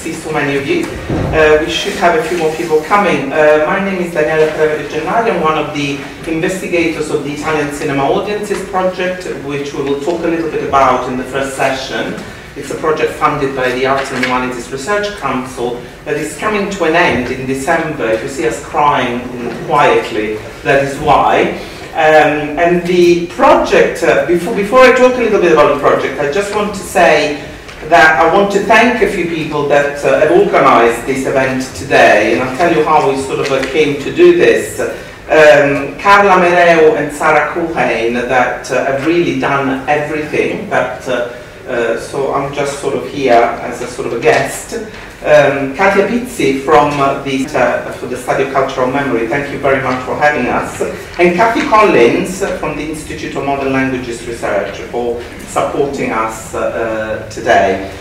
see so many of you. Uh, we should have a few more people coming. Uh, my name is Daniela Gennari. I'm one of the investigators of the Italian Cinema Audiences Project, which we will talk a little bit about in the first session. It's a project funded by the Arts and Humanities Research Council that is coming to an end in December. If you see us crying quietly, that is why. Um, and the project, uh, before, before I talk a little bit about the project, I just want to say that I want to thank a few people that uh, have organized this event today, and I'll tell you how we sort of uh, came to do this. Um, Carla Mereo and Sarah Culhane that uh, have really done everything, that, uh, uh, so I'm just sort of here as a sort of a guest. Um, Katia Pizzi from uh, the, uh, for the Study of Cultural Memory, thank you very much for having us. And Kathy Collins from the Institute of Modern Languages Research for supporting us uh, today.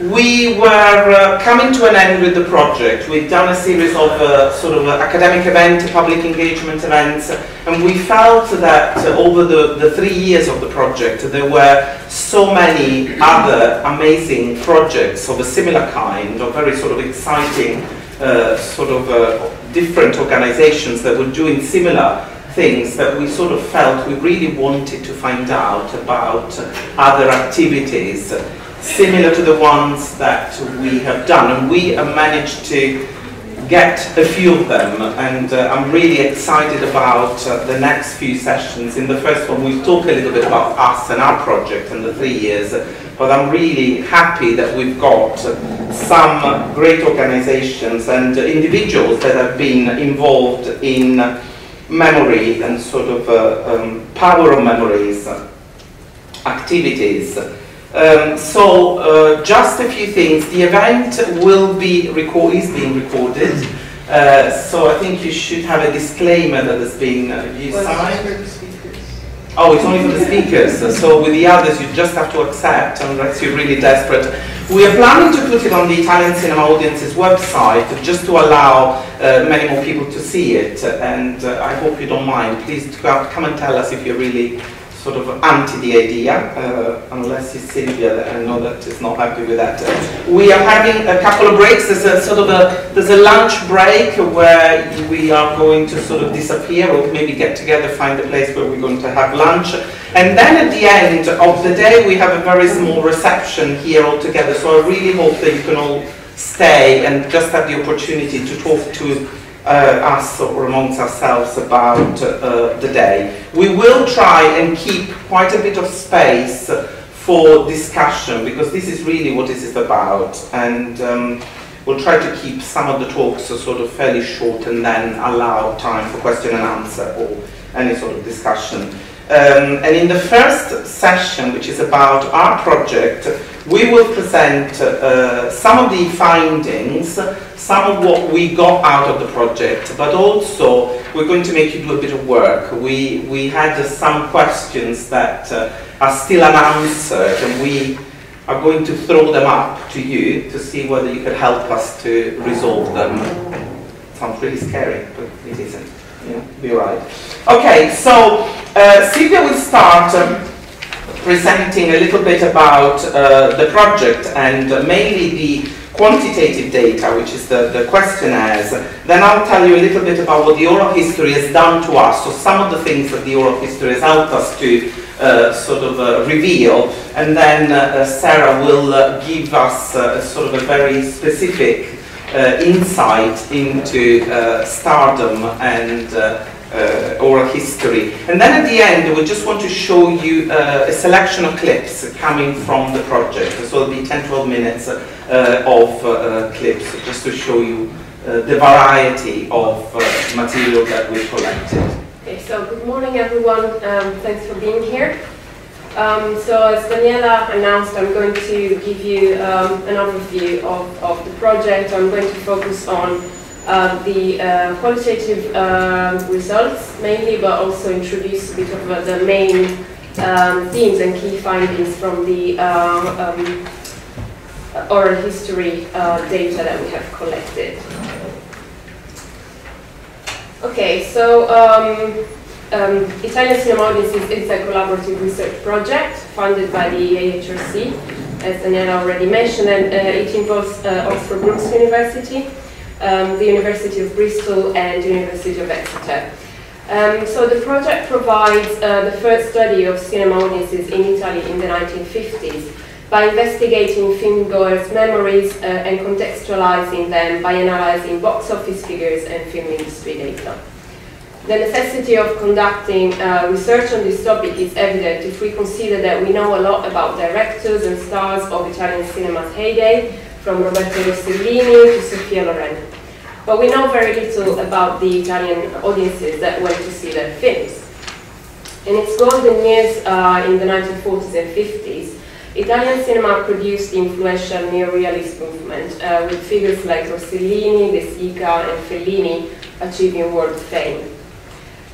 We were uh, coming to an end with the project. We'd done a series of uh, sort of academic events, public engagement events, and we felt that uh, over the, the three years of the project, there were so many other amazing projects of a similar kind, of very sort of exciting, uh, sort of uh, different organizations that were doing similar things that we sort of felt we really wanted to find out about other activities similar to the ones that we have done. And we managed to get a few of them and uh, I'm really excited about uh, the next few sessions. In the first one we'll talk a little bit about us and our project and the three years but I'm really happy that we've got some great organizations and individuals that have been involved in memory and sort of uh, um, power of memories activities um, so, uh, just a few things. The event will be record is being recorded. Uh, so I think you should have a disclaimer that has been uh, you Well, signed. it's for the speakers. Oh, it's only for the speakers. So with the others, you just have to accept unless you're really desperate. We are planning to put it on the Italian Cinema Audience's website just to allow uh, many more people to see it. And uh, I hope you don't mind. Please come and tell us if you're really sort of anti the idea, uh, unless it's Silvia that I know that is not happy with that. We are having a couple of breaks. There's a sort of a there's a lunch break where we are going to sort of disappear or maybe get together, find a place where we're going to have lunch. And then at the end of the day, we have a very small reception here all together. So I really hope that you can all stay and just have the opportunity to talk to uh, us or amongst ourselves about uh, the day. We will try and keep quite a bit of space for discussion because this is really what this is about and um, we'll try to keep some of the talks sort of fairly short and then allow time for question and answer or any sort of discussion. Um, and in the first session, which is about our project, we will present uh, some of the findings, some of what we got out of the project, but also we're going to make you do a bit of work. We, we had uh, some questions that uh, are still unanswered and we are going to throw them up to you to see whether you can help us to resolve them. Sounds really scary, but it isn't. Yeah, be right. Okay, so uh, Silvia will start um, presenting a little bit about uh, the project and uh, mainly the quantitative data, which is the, the questionnaires. Then I'll tell you a little bit about what the oral history has done to us, so some of the things that the oral history has helped us to uh, sort of uh, reveal, and then uh, Sarah will uh, give us uh, sort of a very specific uh, insight into uh, stardom and uh, uh, oral history. And then at the end, we just want to show you uh, a selection of clips coming from the project. So it'll be 10 12 minutes uh, of uh, clips just to show you uh, the variety of uh, material that we collected. Okay, so good morning everyone. Um, thanks for being here. Um, so as Daniela announced, I'm going to give you um, an overview of, of the project. I'm going to focus on uh, the uh, qualitative uh, results mainly, but also introduce a bit of uh, the main um, themes and key findings from the uh, um, oral history uh, data that we have collected. Okay, so um, um, Italian Cinema is a collaborative research project funded by the AHRC. as Daniela already mentioned, and uh, it involves Oxford Brookes University, um, the University of Bristol, and University of Exeter. Um, so the project provides uh, the first study of cinema audiences in Italy in the 1950s by investigating filmgoers' memories uh, and contextualizing them by analyzing box office figures and film industry data. The necessity of conducting uh, research on this topic is evident if we consider that we know a lot about directors and stars of Italian cinema's heyday, from Roberto Rossellini to Sophia Loren. But we know very little about the Italian audiences that went to see their films. In its golden years uh, in the 1940s and 50s, Italian cinema produced the influential neorealist movement, uh, with figures like Rossellini, De Sica, and Fellini achieving world fame.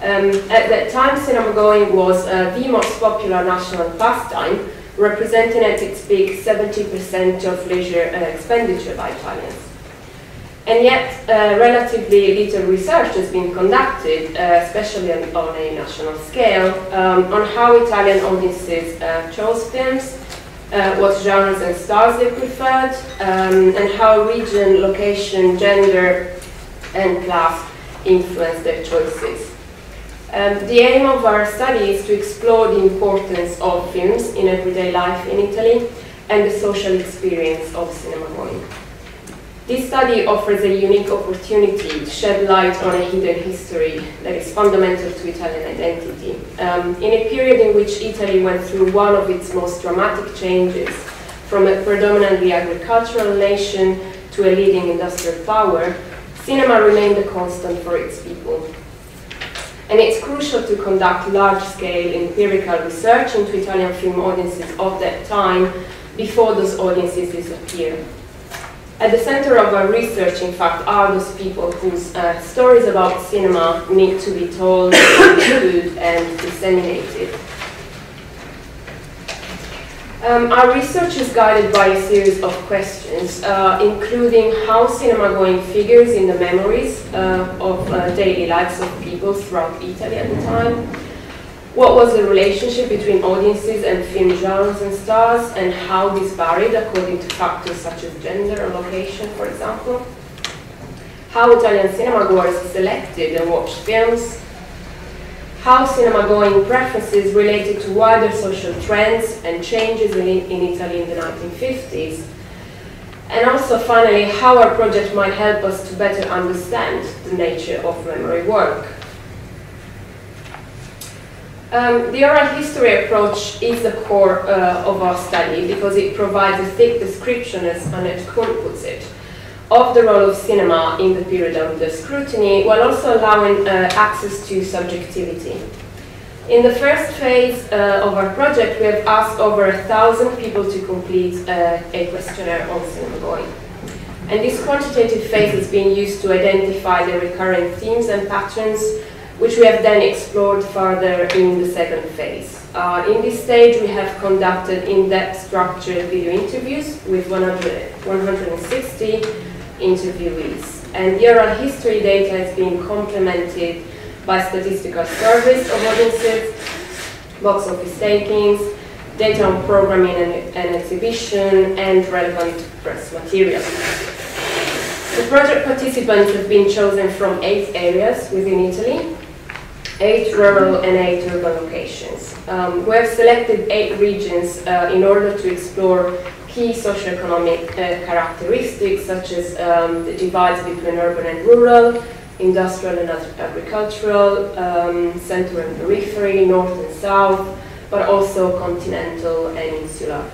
Um, at that time, cinema going was uh, the most popular national pastime, representing at its peak 70% of leisure uh, expenditure by Italians. And yet, uh, relatively little research has been conducted, uh, especially on, a national scale, um, on how Italian audiences uh, chose films, uh, what genres and stars they preferred, um, and how region, location, gender, and class influenced their choices. Um, the aim of our study is to explore the importance of films in everyday life in Italy and the social experience of cinema going. This study offers a unique opportunity to shed light on a hidden history that is fundamental to Italian identity. Um, in a period in which Italy went through one of its most dramatic changes, from a predominantly agricultural nation to a leading industrial power, cinema remained a constant for its people. And it's crucial to conduct large-scale empirical research into Italian film audiences of that time before those audiences disappear. At the center of our research, in fact, are those people whose uh, stories about cinema need to be told, understood, and disseminated. Um, our research is guided by a series of questions, uh, including how cinema-going figures in the memories uh, of uh, daily lives of people throughout Italy at the time, what was the relationship between audiences and film genres and stars, and how this varied according to factors such as gender or location, for example, how Italian cinema goers selected and watched films, how cinema-going preferences related to wider social trends and changes in, in Italy in the 1950s. And also, finally, how our project might help us to better understand the nature of memory work. Um, the oral history approach is the core uh, of our study because it provides a thick description, as Annette Kuhn puts it, of the role of cinema in the period under scrutiny, while also allowing uh, access to subjectivity. In the first phase uh, of our project, we have asked over a thousand people to complete uh, a questionnaire on cinema going. And this quantitative phase is being used to identify the recurrent themes and patterns, which we have then explored further in the second phase. Uh, in this stage, we have conducted in-depth structured video interviews with 100, 160 interviewees. And oral history data has been complemented by statistical surveys of audiences, box office takings, data on programming and, and exhibition, and relevant press material. The project participants have been chosen from eight areas within Italy, eight rural and eight urban locations. Um, we have selected eight regions uh, in order to explore key socioeconomic uh, characteristics such as um, the divides between urban and rural, industrial and agricultural, um, center and periphery, north and south, but also continental and insular.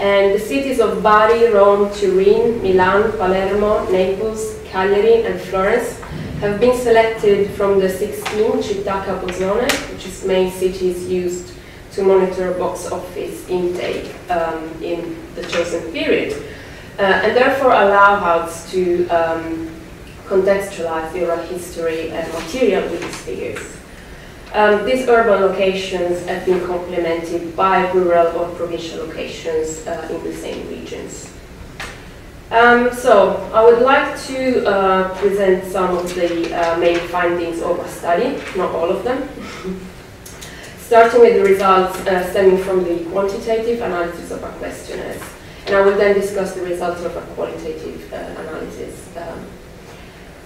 And the cities of Bari, Rome, Turin, Milan, Palermo, Naples, Cagliari, and Florence have been selected from the 16 città capozone, which is main cities used to monitor box office intake um, in the chosen period, uh, and therefore allow us to um, contextualize the oral history and material with these figures. Um, these urban locations have been complemented by rural or provincial locations uh, in the same regions. Um, so, I would like to uh, present some of the uh, main findings of our study, not all of them. starting with the results uh, stemming from the quantitative analysis of our questionnaires. And I will then discuss the results of a qualitative uh, analysis. Um,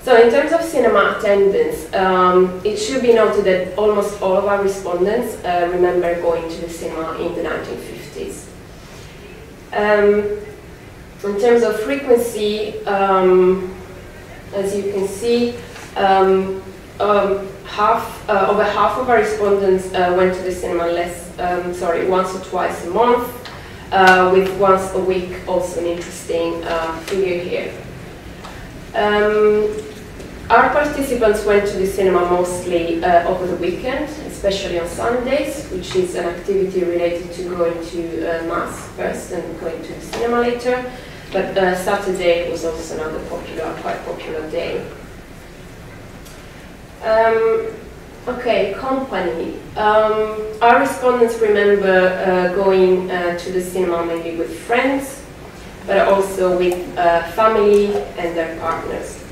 so in terms of cinema attendance, um, it should be noted that almost all of our respondents uh, remember going to the cinema in the 1950s. Um, in terms of frequency, um, as you can see, um, um, half, uh, over half of our respondents uh, went to the cinema less, um, sorry, once or twice a month, uh, with once a week also an interesting figure here. Um, our participants went to the cinema mostly uh, over the weekend, especially on Sundays, which is an activity related to going to uh, mass first and going to the cinema later. But uh, Saturday was also another popular, quite popular day. Um, okay, company. Um, our respondents remember uh, going uh, to the cinema mainly with friends, but also with uh, family and their partners.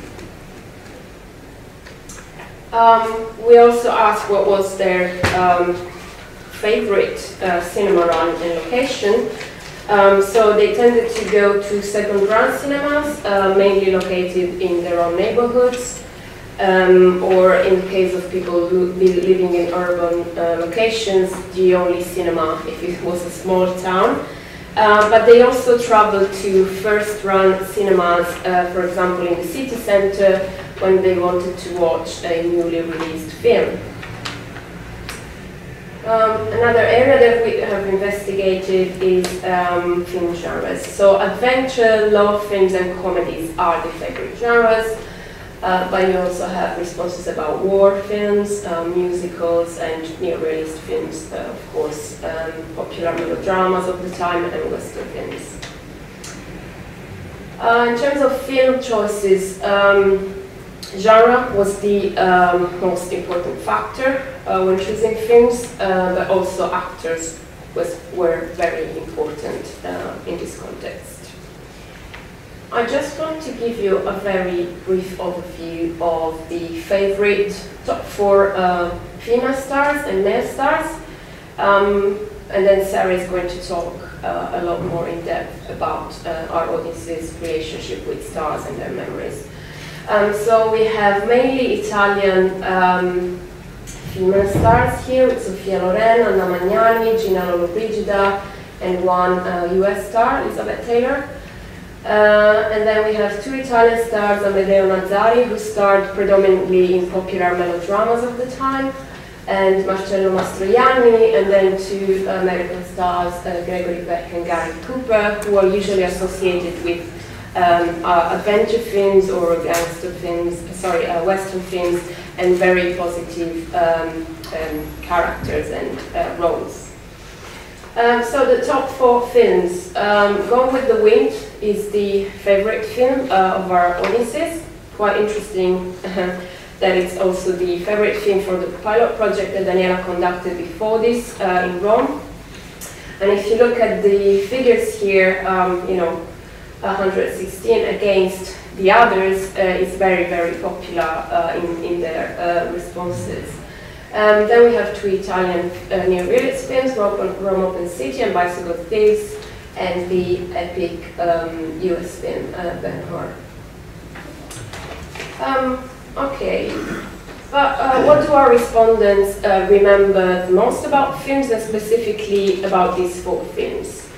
Um, we also asked what was their um, favorite uh, cinema run and location. Um, so they tended to go to second-run cinemas, uh, mainly located in their own neighborhoods, um, or in the case of people who living in urban uh, locations, the only cinema if it was a small town. Uh, but they also traveled to first-run cinemas, uh, for example, in the city center, when they wanted to watch a newly released film. Um, another area that we have investigated is um, film genres. So adventure, love films and comedies are the favorite genres, uh, but you also have responses about war films, um, musicals and neorealist films, uh, of course, um, popular melodramas of the time and western films. Uh, in terms of film choices, um, genre was the um, most important factor uh, when choosing films, uh, but also actors was, were very important uh, in this context. I just want to give you a very brief overview of the favorite top four uh, female stars and male stars, um, and then Sarah is going to talk uh, a lot more in depth about uh, our audience's relationship with stars and their memories. Um, so we have mainly Italian um, female stars here with Sophia Loren, Anna Magnani, Gina Lollobrigida, and one uh, US star, Elizabeth Taylor. Uh, and then we have two Italian stars, Amedeo Nazzari, who starred predominantly in popular melodramas of the time, and Marcello Mastroianni, and then two American stars, uh, Gregory Peck and Gary Cooper, who are usually associated with um, uh, adventure films or gangster films, sorry, uh, western films, and very positive um, um, characters and uh, roles. Um, so the top four films, um, Gone with the Wind is the favorite film uh, of our audiences. Quite interesting that it's also the favorite film for the pilot project that Daniela conducted before this uh, in Rome. And if you look at the figures here, um, you know, 116 against the others uh, is very, very popular uh, in, in their uh, responses. Um, then we have two Italian uh, neorealist films, Rome, Open City and Bicycle Thieves, and the epic um, US film, uh, Ben-Hur. Um, okay, but uh, what do our respondents uh, remember most about films and specifically about these four films?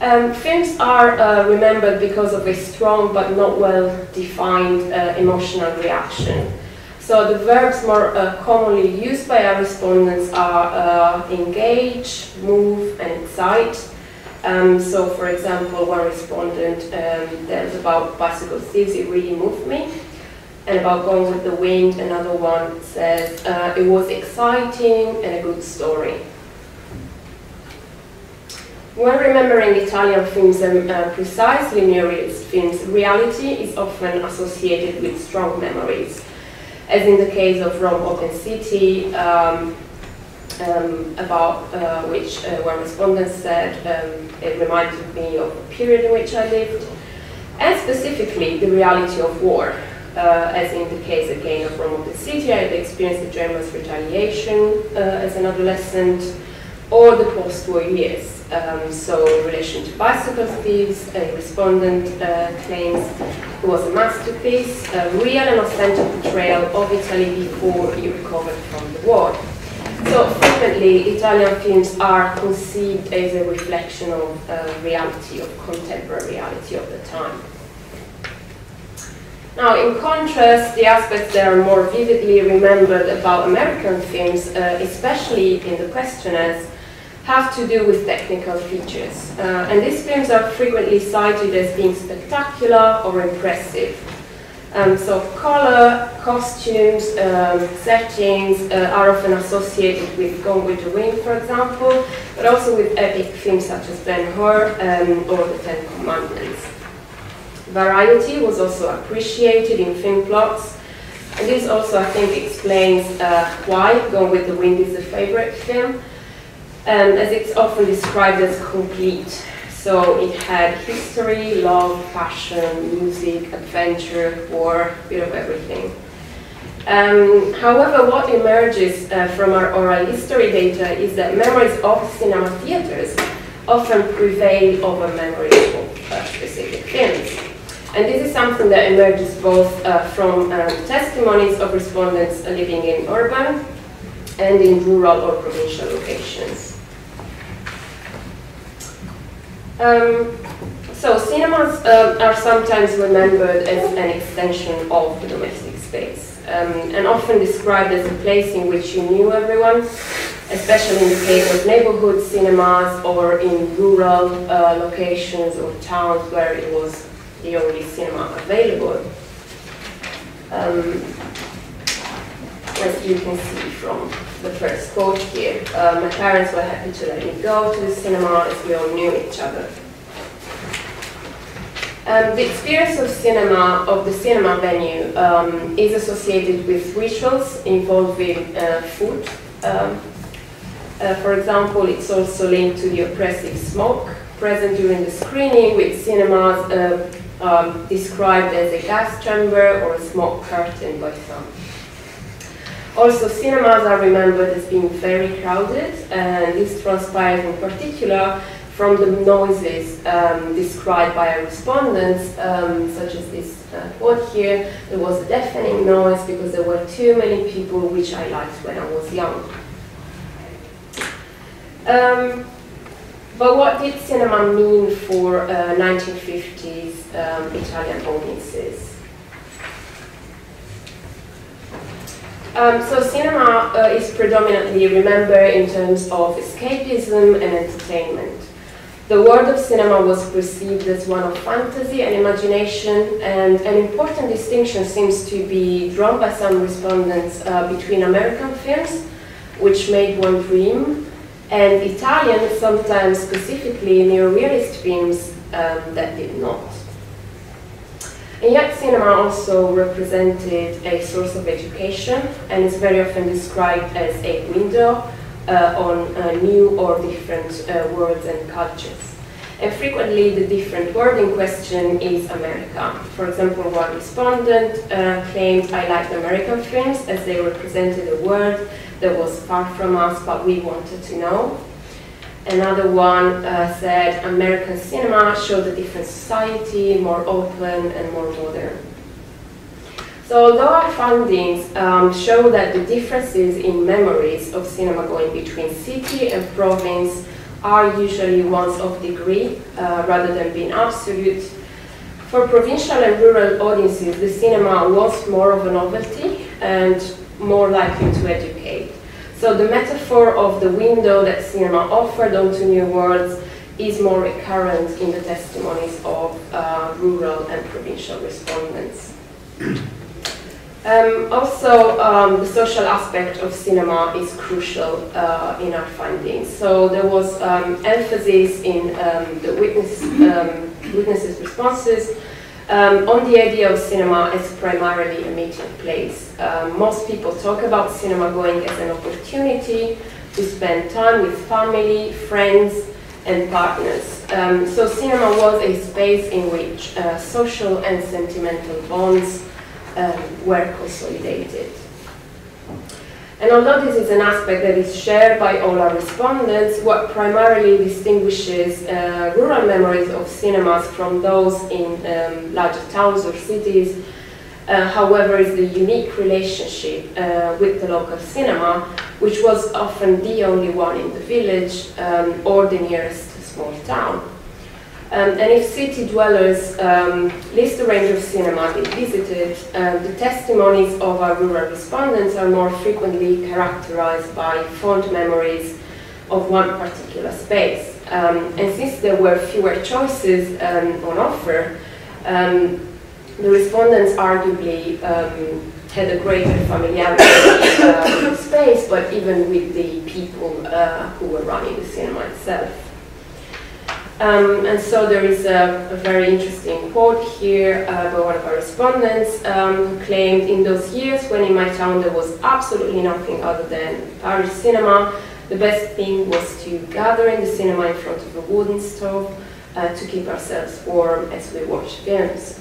Um, films are uh, remembered because of a strong but not well defined uh, emotional reaction. So the verbs more uh, commonly used by our respondents are uh, engage, move, and excite. Um, so for example, one respondent um, tells about bicycle thieves, it really moved me. And about Gone with the Wind, another one says, uh, it was exciting and a good story. When remembering Italian films and uh, precisely neorealist films, reality is often associated with strong memories, as in the case of Rome Open City, um, um, about uh, which uh, one respondent said um, it reminded me of a period in which I lived, and specifically the reality of war, uh, as in the case again of Rome Open City, I had experienced the Germans' retaliation uh, as an adolescent, or the post-war years. Um, so in relation to bicycle thieves, a respondent uh, claims it was a masterpiece, a real and authentic portrayal of Italy before he recovered from the war. So frequently, Italian films are conceived as a reflection of uh, reality, of contemporary reality of the time. Now, in contrast, the aspects that are more vividly remembered about American films, uh, especially in the questionnaires, have to do with technical features. Uh, and these films are frequently cited as being spectacular or impressive. Um, so color, costumes, um, settings uh, are often associated with Gone with the Wind, for example, but also with epic films such as Ben-Hur um, or The Ten Commandments. Variety was also appreciated in film plots, and this also, I think, explains uh, why Gone with the Wind is a favorite film, um, as it's often described as complete. So it had history, love, passion, music, adventure, war, a bit of everything. Um, however, what emerges uh, from our oral history data is that memories of cinema theaters often prevail over memories of uh, specific films. And this is something that emerges both uh, from um, testimonies of respondents living in urban and in rural or provincial locations. Um, so cinemas uh, are sometimes remembered as an extension of the domestic space um, and often described as a place in which you knew everyone, especially in the case of neighborhood cinemas or in rural uh, locations or towns where it was the only cinema available. Um, as you can see from the first quote here. Uh, my parents were happy to let me go to the cinema as we all knew each other. Um, the experience of cinema, of the cinema venue, um, is associated with rituals involving uh, food. Um, uh, for example, it's also linked to the oppressive smoke present during the screening, with cinemas uh, um, described as a gas chamber or a smoke curtain by some. Also, cinemas are remembered as being very crowded, and this transpires in particular from the noises um, described by our respondents, um, such as this uh, quote here, there was a deafening noise because there were too many people, which I liked when I was young. Um, but what did cinema mean for uh, 1950s um, Italian audiences? Um, so cinema uh, is predominantly remembered in terms of escapism and entertainment. The world of cinema was perceived as one of fantasy and imagination, and an important distinction seems to be drawn by some respondents uh, between American films, which made one dream, and Italian, sometimes specifically neo-realist films um, that did not. And yet cinema also represented a source of education and is very often described as a window uh, on uh, new or different uh, worlds and cultures. And frequently the different word in question is America. For example, one respondent uh, claimed, I liked American films as they represented a world that was far from us but we wanted to know. Another one uh, said American cinema showed a different society, more open and more modern. So although our findings um, show that the differences in memories of cinema going between city and province are usually ones of degree uh, rather than being absolute, for provincial and rural audiences the cinema was more of a novelty and more likely to educate. So the metaphor of the window that cinema offered onto new worlds is more recurrent in the testimonies of uh, rural and provincial respondents. Um, also, um, the social aspect of cinema is crucial uh, in our findings. So there was um, emphasis in um, the witness, um, witnesses' responses um, on the idea of cinema as primarily a meeting place. Um, most people talk about cinema going as an opportunity to spend time with family, friends, and partners. Um, so cinema was a space in which uh, social and sentimental bonds um, were consolidated. And although this is an aspect that is shared by all our respondents, what primarily distinguishes uh, rural memories of cinemas from those in um, larger towns or cities, uh, however, is the unique relationship uh, with the local cinema, which was often the only one in the village um, or the nearest small town. Um, and if city dwellers um, list the range of cinema they visited, uh, the testimonies of our rural respondents are more frequently characterized by fond memories of one particular space. Um, and since there were fewer choices um, on offer, um, the respondents arguably um, had a greater familiarity uh, with space, but even with the people uh, who were running the cinema itself. Um, and so there is a, a, very interesting quote here uh, by one of our respondents um, who claimed in those years when in my town there was absolutely nothing other than parish cinema, the best thing was to gather in the cinema in front of a wooden stove uh, to keep ourselves warm as we watched films.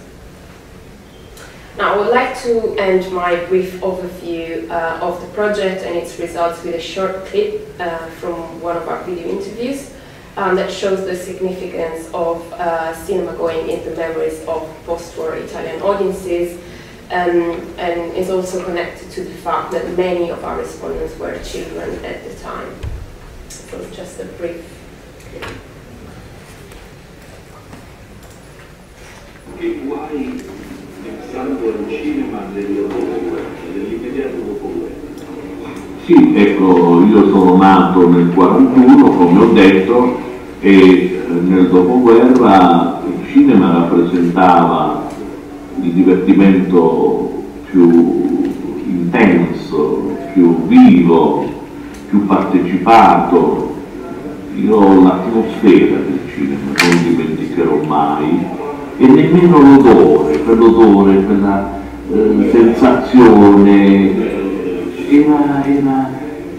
Now I would like to end my brief overview uh, of the project and its results with a short clip uh, from one of our video interviews um, that shows the significance of uh, cinema going in the memories of post-war Italian audiences um, and is also connected to the fact that many of our respondents were children at the time. So just a brief. Che guai dell'immediato dopoguerra. Sì, ecco, io sono nato nel 41, come ho detto, e eh, nel dopoguerra il cinema rappresentava il divertimento più intenso, più vivo, più partecipato. Io l'atmosfera del cinema, non dimenticherò mai, e nemmeno l'odore, quell'odore, quella eh, sensazione, era, era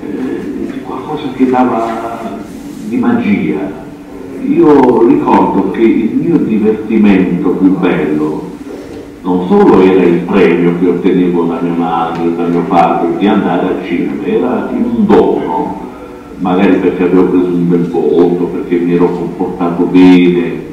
eh, qualcosa che dava di magia, io ricordo che il mio divertimento più bello non solo era il premio che ottenevo da mia madre, da mio padre, di andare al cinema, era un dono, magari perché avevo preso un bel voto, perché mi ero comportato bene,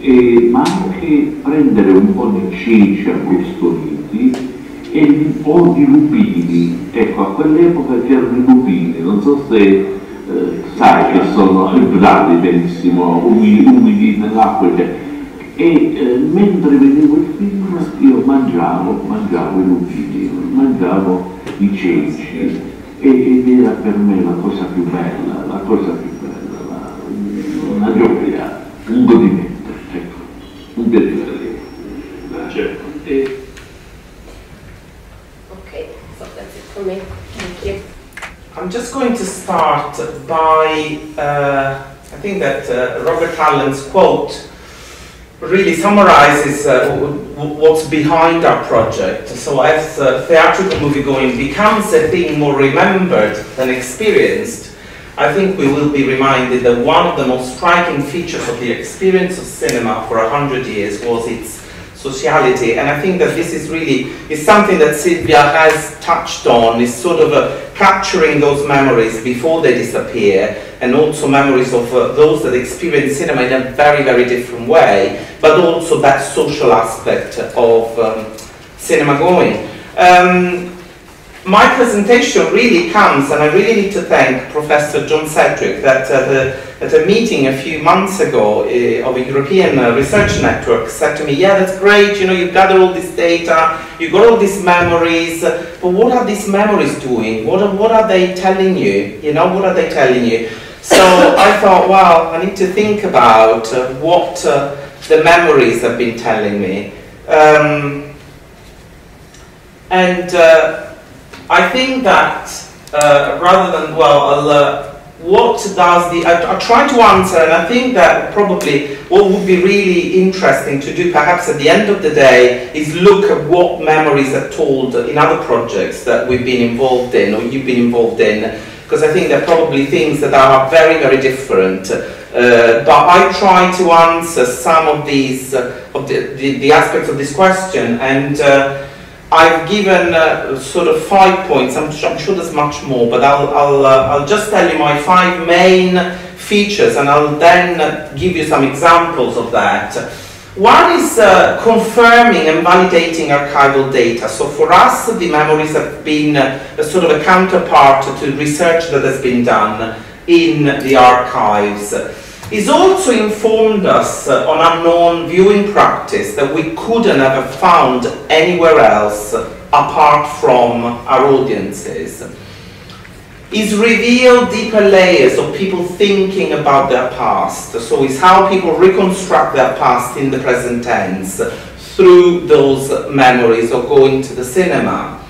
e, ma anche prendere un po' di ceci arrostoliti e po' di lupini. Ecco, a quell'epoca c'erano i lupini, non so se eh, sai che sono bravi benissimo, umidi, umidi nell'acqua e eh, mentre vedevo il film io mangiavo, mangiavo i lupini, mangiavo i ceci ed era per me la cosa più bella, la cosa più bella, la, una gioia, un godimento, ecco, un piacere. Certo. Ok, for me. Thank you. I'm just going to start by, uh, I think that uh, Robert Allen's quote really summarizes uh, what's behind our project. So as theatrical movie going becomes a thing more remembered than experienced, I think we will be reminded that one of the most striking features of the experience of cinema for a hundred years was its sociality. And I think that this is really is something that Silvia has touched on, is sort of uh, capturing those memories before they disappear, and also memories of uh, those that experience cinema in a very, very different way, but also that social aspect of um, cinema going. Um, my presentation really comes, and I really need to thank Professor John Sedgwick that uh, the at a meeting a few months ago uh, of a European uh, research network said to me, yeah, that's great, you know, you've gathered all this data, you've got all these memories, but what are these memories doing? What are, what are they telling you? You know, what are they telling you? So I thought, wow, I need to think about uh, what uh, the memories have been telling me. Um, and uh, I think that uh, rather than, well, I'll what does the, I, I try to answer and I think that probably what would be really interesting to do perhaps at the end of the day is look at what memories are told in other projects that we've been involved in or you've been involved in. Because I think they're probably things that are very very different. Uh, but I try to answer some of these uh, of the, the, the, aspects of this question and uh, I've given uh, sort of five points. I'm, I'm, sure there's much more, but I'll, I'll, uh, I'll just tell you my five main features and I'll then give you some examples of that. One is uh, confirming and validating archival data. So for us, the memories have been uh, a sort of a counterpart to research that has been done in the archives. It's also informed us uh, on unknown viewing practice that we couldn't have found anywhere else apart from our audiences is revealed deeper layers of people thinking about their past. So it's how people reconstruct their past in the present tense through those memories of going to the cinema.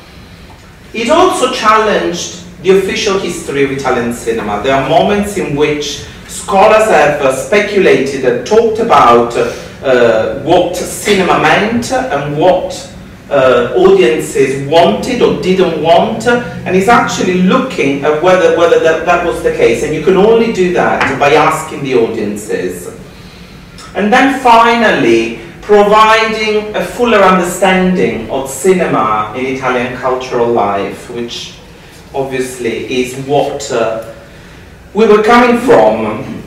It also challenged the official history of Italian cinema. There are moments in which scholars have uh, speculated and talked about uh, what cinema meant and what uh, audiences wanted or didn't want, and is actually looking at whether, whether that, that was the case. And you can only do that by asking the audiences. And then finally, providing a fuller understanding of cinema in Italian cultural life, which obviously is what uh, we were coming from.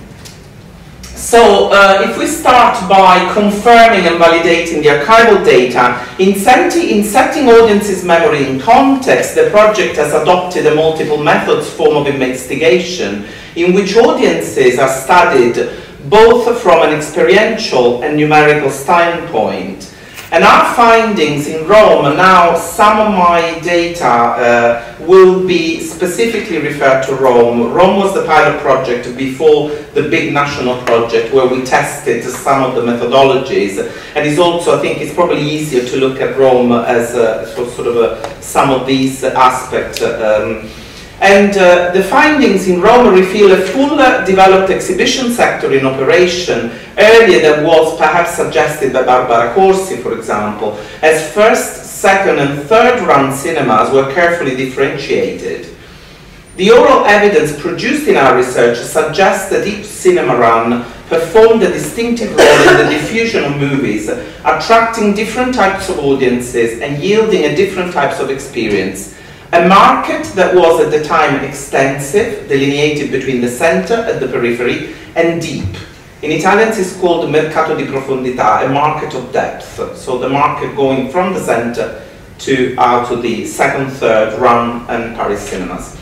So uh, if we start by confirming and validating the archival data, in, in setting audiences' memory in context, the project has adopted a multiple methods form of investigation in which audiences are studied both from an experiential and numerical standpoint. And our findings in Rome, are now some of my data uh, will be specifically referred to Rome. Rome was the pilot project before the big national project where we tested some of the methodologies. And it's also, I think it's probably easier to look at Rome as a, sort of a, some of these aspects. Um, and uh, the findings in Rome reveal a full developed exhibition sector in operation, earlier than was perhaps suggested by Barbara Corsi, for example, as first, second and third run cinemas were carefully differentiated. The oral evidence produced in our research suggests that each cinema run performed a distinctive role in the diffusion of movies, attracting different types of audiences and yielding a different types of experience a market that was at the time extensive, delineated between the center and the periphery, and deep. In Italian it's called mercato di profondità, a market of depth. So the market going from the center to out to the second, third run and parish cinemas.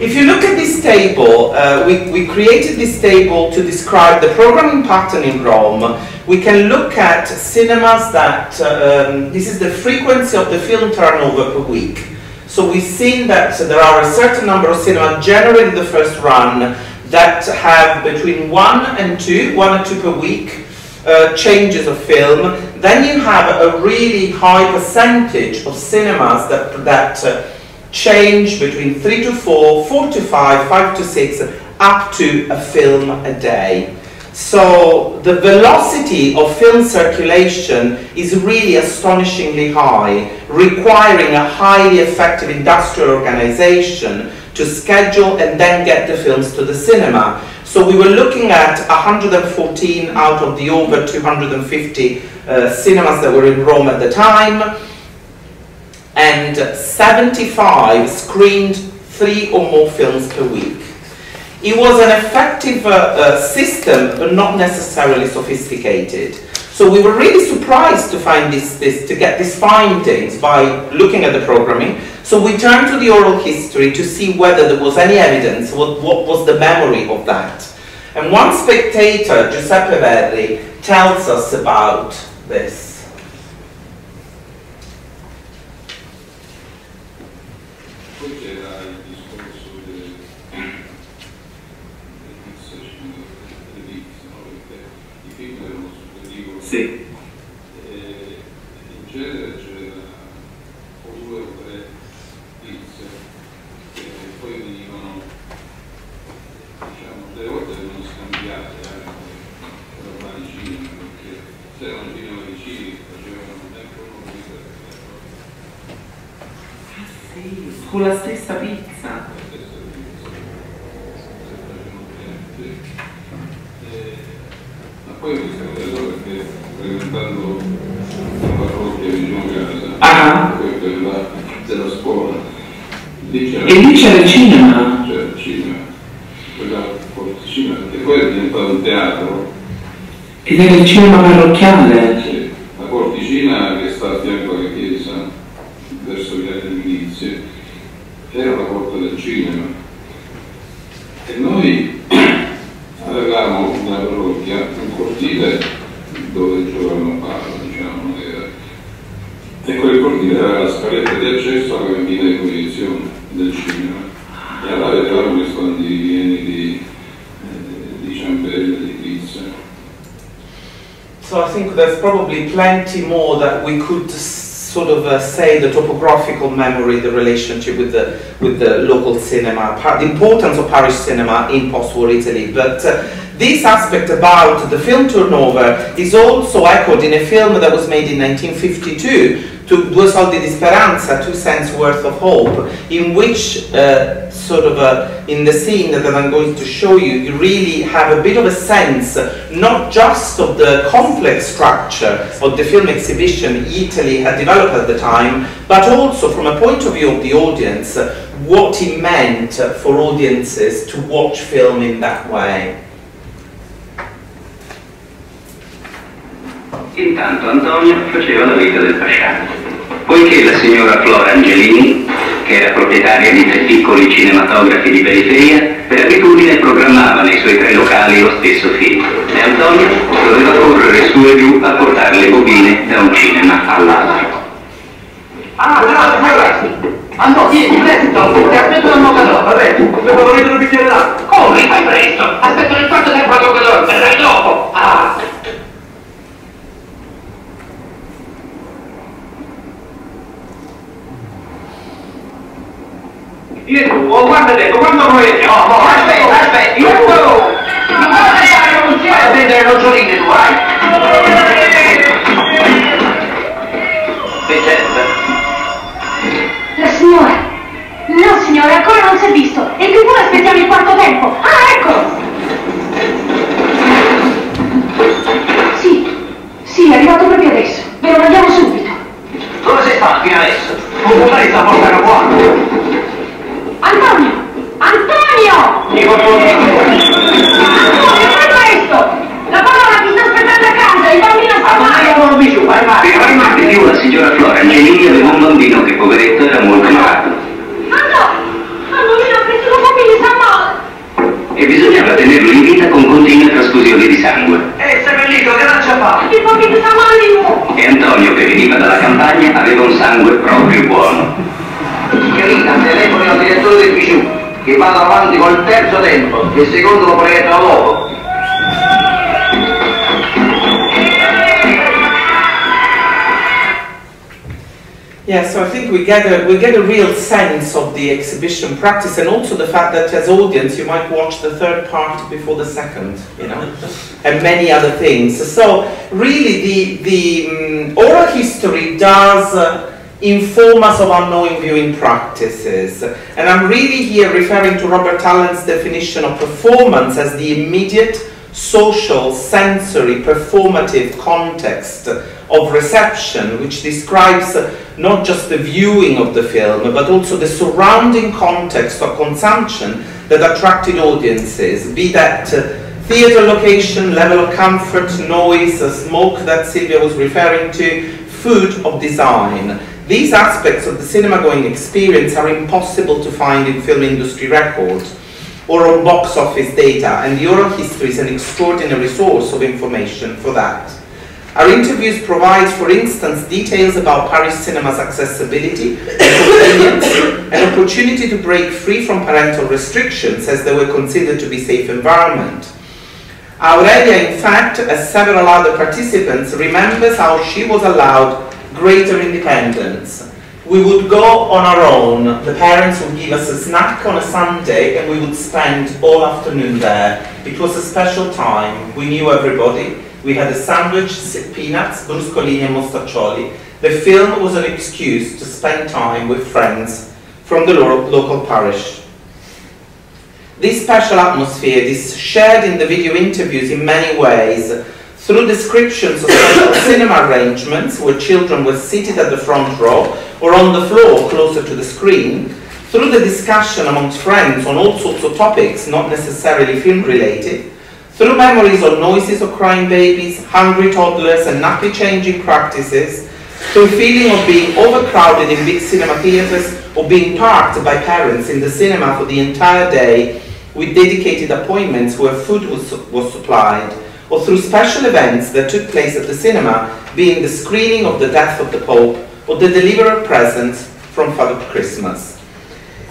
If you look at this table, uh, we, we created this table to describe the programming pattern in Rome. We can look at cinemas that, uh, um, this is the frequency of the film turnover per week. So we've seen that there are a certain number of cinemas generally in the first run that have between one and two, one and two per week, uh, changes of film. Then you have a really high percentage of cinemas that, that uh, change between three to four, four to five, five to six, up to a film a day. So the velocity of film circulation is really astonishingly high, requiring a highly effective industrial organization to schedule and then get the films to the cinema. So we were looking at 114 out of the over 250 uh, cinemas that were in Rome at the time, and 75 screened three or more films per week. It was an effective uh, uh, system, but not necessarily sophisticated. So we were really surprised to find this, this, to get these findings by looking at the programming. So we turned to the oral history to see whether there was any evidence, what, what was the memory of that. And one spectator, Giuseppe Verri, tells us about this. Sì. Eh, in genere c'era o due o tre pizze che poi venivano, diciamo, delle volte venivano scambiate anche per vari cinema, perché se erano vicini facevano Ah sì, con la stessa pizza. Lì E lì c'era il cinema. C'era il cinema, quella porticina, che poi è diventato un teatro. Ed era il cinema parrocchiale. Plenty more that we could sort of uh, say the topographical memory, the relationship with the with the local cinema, the importance of Parish cinema in post-war Italy. But uh, this aspect about the film turnover is also echoed in a film that was made in 1952, to Due soldi di speranza, two cents worth of hope, in which uh, sort of uh, in the scene that I'm going to show you, you really have a bit of a sense, not just of the complex structure of the film exhibition Italy had developed at the time, but also from a point of view of the audience, what it meant for audiences to watch film in that way. Intanto Antonio faceva la vita del pasciano. Poiché la signora Flora Angelini, che era proprietaria di tre piccoli cinematografi di periferia, per abitudine programmava nei suoi tre locali lo stesso film e Antonio doveva correre su e giù a portare le bobine da un cinema all'altro. Ah, bravo, bravo. Andò, vieni, presto, get a we get a real sense of the exhibition practice, and also the fact that as audience you might watch the third part before the second, you know, and many other things. So really, the the um, oral history does. Uh, inform us of our knowing viewing practices. And I'm really here referring to Robert Allen's definition of performance as the immediate social, sensory, performative context of reception, which describes not just the viewing of the film, but also the surrounding context of consumption that attracted audiences, be that uh, theatre location, level of comfort, noise, smoke that Silvia was referring to, food of design. These aspects of the cinema going experience are impossible to find in film industry records or on box office data, and the oral history is an extraordinary source of information for that. Our interviews provide, for instance, details about parish cinema's accessibility an opportunity to break free from parental restrictions as they were considered to be safe environment. Aurelia, in fact, as several other participants, remembers how she was allowed greater independence. We would go on our own. The parents would give us a snack on a Sunday and we would spend all afternoon there. It was a special time. We knew everybody. We had a sandwich, peanuts, bruscolini and mostaccioli. The film was an excuse to spend time with friends from the lo- local parish. This special atmosphere is shared in the video interviews in many ways through descriptions of special cinema arrangements where children were seated at the front row or on the floor closer to the screen, through the discussion amongst friends on all sorts of topics, not necessarily film related, through memories of noises of crying babies, hungry toddlers, and nappy changing practices, through feeling of being overcrowded in big cinema theatres or being parked by parents in the cinema for the entire day with dedicated appointments where food was, was supplied, or through special events that took place at the cinema, being the screening of the death of the Pope or the delivery of presents from Father Christmas.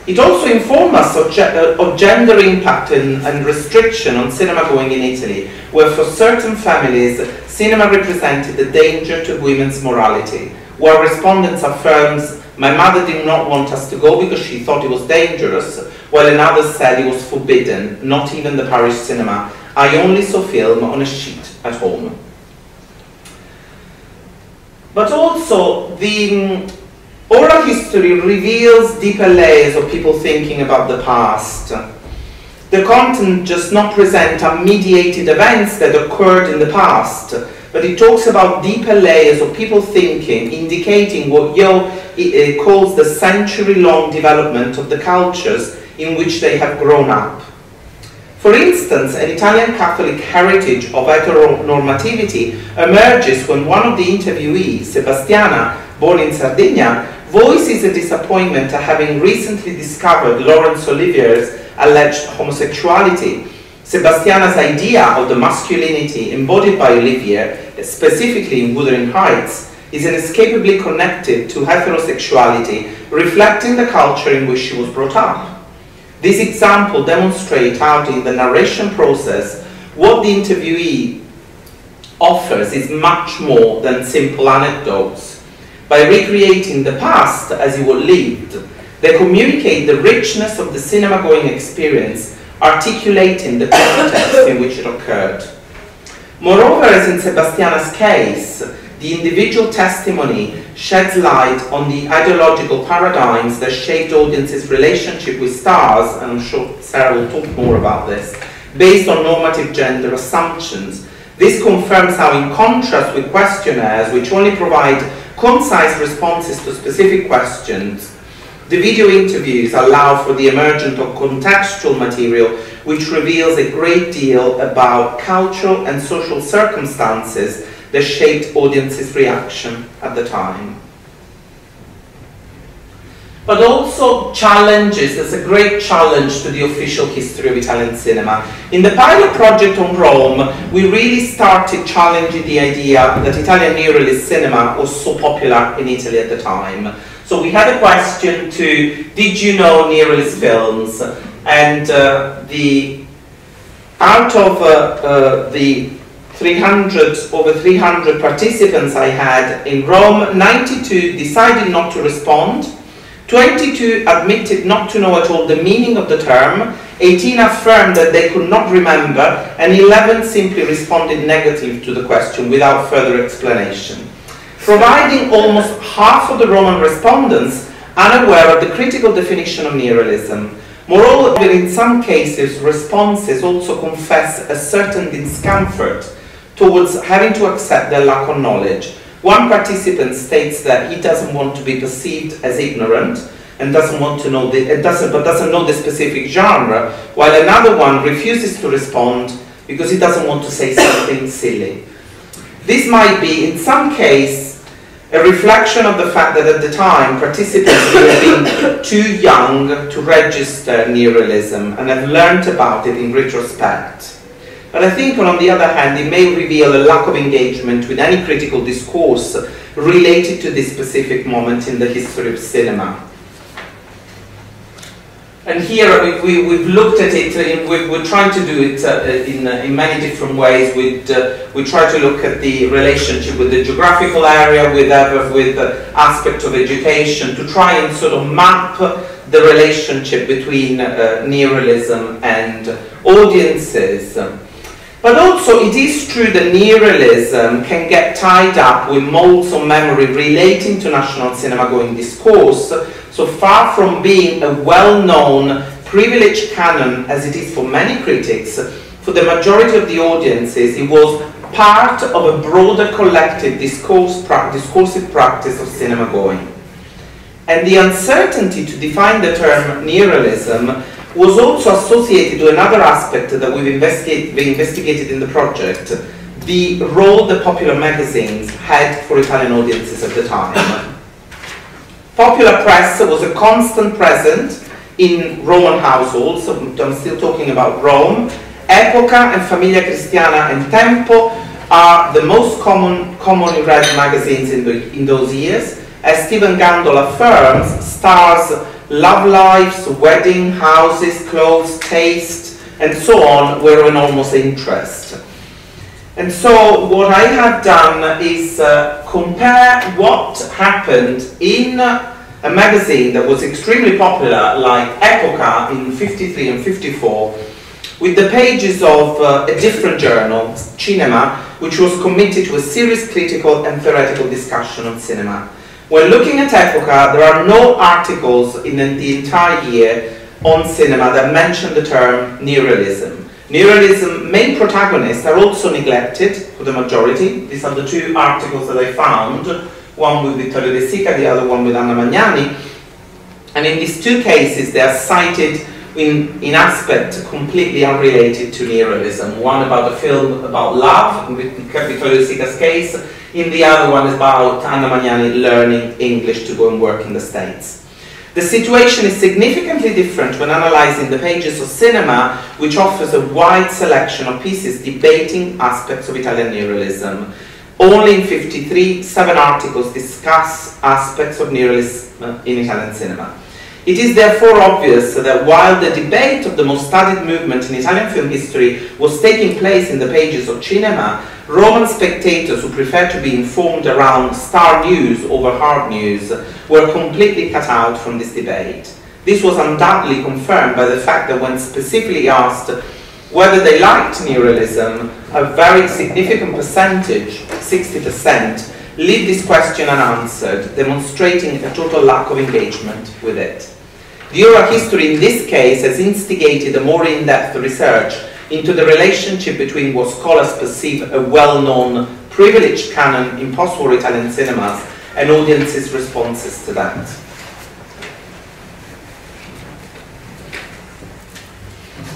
It also informed us of, uh, of gender impact and, and, restriction on cinema going in Italy, where for certain families, cinema represented a danger to women's morality, where respondents affirmed my mother did not want us to go because she thought it was dangerous, while another said it was forbidden, not even the parish cinema. I only saw film on a sheet at home. But also, the Oral history reveals deeper layers of people thinking about the past. The content does not present mediated events that occurred in the past, but it talks about deeper layers of people thinking, indicating what Yo eh, eh, calls the century-long development of the cultures in which they have grown up. For instance, an Italian Catholic heritage of heteronormativity emerges when one of the interviewees, Sebastiana, born in Sardinia, voices a disappointment at having recently discovered Laurence Olivier's alleged homosexuality. Sebastiana's idea of the masculinity embodied by Olivier, specifically in Wuthering Heights, is inescapably connected to heterosexuality, reflecting the culture in which she was brought up. This example demonstrates how in the narration process, what the interviewee offers is much more than simple anecdotes by recreating the past as was lived, they communicate the richness of the cinema-going experience, articulating the context in which it occurred. Moreover, as in Sebastiana's case, the individual testimony sheds light on the ideological paradigms that shaped audiences' relationship with stars, and I'm sure Sarah will talk more about this, based on normative gender assumptions. This confirms how, in contrast with questionnaires, which only provide concise responses to specific questions, the video interviews allow for the emergence of contextual material which reveals a great deal about cultural and social circumstances that shaped audiences' reaction at the time but also challenges. There's a great challenge to the official history of Italian cinema. In the pilot project on Rome, we really started challenging the idea that Italian neorealist cinema was so popular in Italy at the time. So we had a question to, did you know neorealist films? And uh, the, out of uh, uh, the 300, over 300 participants I had in Rome, 92 decided not to respond 22 admitted not to know at all the meaning of the term, 18 affirmed that they could not remember, and 11 simply responded negative to the question without further explanation. Providing almost half of the Roman respondents unaware of the critical definition of neorealism. Moreover, in some cases, responses also confess a certain discomfort towards having to accept their lack of knowledge, one participant states that he doesn't want to be perceived as ignorant and doesn't want to know the, doesn't, but doesn't know the specific genre, while another one refuses to respond because he doesn't want to say something silly. This might be, in some case, a reflection of the fact that at the time participants were being too young to register neorealism and have learned about it in retrospect. But I think, on the other hand, it may reveal a lack of engagement with any critical discourse related to this specific moment in the history of cinema. And here we, we, have looked at it, uh, we, we're trying to do it uh, in, uh, in many different ways. We'd, uh, we try to look at the relationship with the geographical area, with, uh, with the aspect of education, to try and sort of map the relationship between uh, neorealism and audiences. But also it is true that neorealism can get tied up with molds of memory relating to national cinema going discourse, so far from being a well-known privileged canon as it is for many critics, for the majority of the audiences it was part of a broader collective discourse, pra discursive practice of cinema going. And the uncertainty to define the term neorealism was also associated to another aspect that we've investigate, investigated in the project, the role the popular magazines had for Italian audiences at the time. Popular press was a constant present in Roman households, so I'm still talking about Rome. Epoca and Famiglia Cristiana and Tempo are the most common, commonly read magazines in, the, in those years. As Stephen Gundle affirms, stars love lives, wedding, houses, clothes, taste, and so on were an almost interest. And so what I have done is uh, compare what happened in a magazine that was extremely popular like Epoca in 53 and 54 with the pages of uh, a different journal, Cinema, which was committed to a serious critical and theoretical discussion on cinema. When looking at Epoca, there are no articles in the entire year on cinema that mention the term neorealism. Neorealism main protagonists are also neglected for the majority. These are the two articles that I found, one with Vittorio De Sica, the other one with Anna Magnani. And in these two cases, they are cited in, in aspect completely unrelated to neorealism. One about a film about love, in Vittorio De Sica's case, in the other one is about Anna Magnani learning English to go and work in the States. The situation is significantly different when analyzing the pages of cinema, which offers a wide selection of pieces debating aspects of Italian neorealism. Only in 53, seven articles discuss aspects of neorealism in Italian cinema. It is therefore obvious that while the debate of the most studied movement in Italian film history was taking place in the pages of cinema, Roman spectators who preferred to be informed around star news over hard news were completely cut out from this debate. This was undoubtedly confirmed by the fact that when specifically asked whether they liked neorealism, a very significant percentage, 60%, leave this question unanswered, demonstrating a total lack of engagement with it. The oral history in this case has instigated a more in-depth research into the relationship between what scholars perceive a well-known privileged canon in post-war Italian cinemas and audiences' responses to that.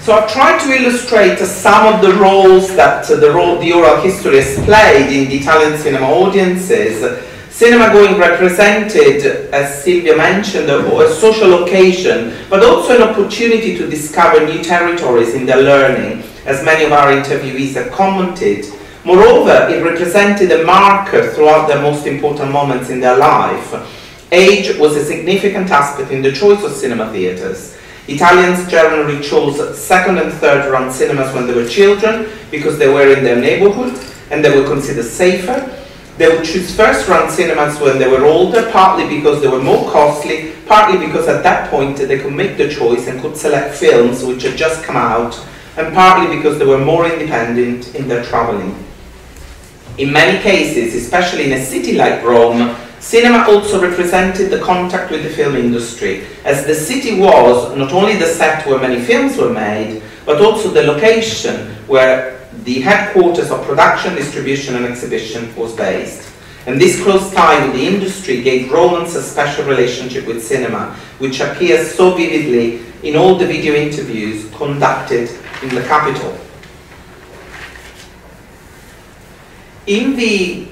So I've tried to illustrate some of the roles that the, role, the oral history has played in the Italian cinema audiences. Cinema going represented, as Silvia mentioned, a, a social occasion, but also an opportunity to discover new territories in their learning, as many of our interviewees have commented. Moreover, it represented a marker throughout their most important moments in their life. Age was a significant aspect in the choice of cinema theatres. Italians generally chose second and third run cinemas when they were children because they were in their neighborhood and they were considered safer. They would choose first run cinemas when they were older, partly because they were more costly, partly because at that point they could make the choice and could select films which had just come out, and partly because they were more independent in their traveling. In many cases, especially in a city like Rome, Cinema also represented the contact with the film industry, as the city was not only the set where many films were made, but also the location where the headquarters of production, distribution and exhibition was based. And this close tie with the industry gave Romans a special relationship with cinema, which appears so vividly in all the video interviews conducted in the capital. In the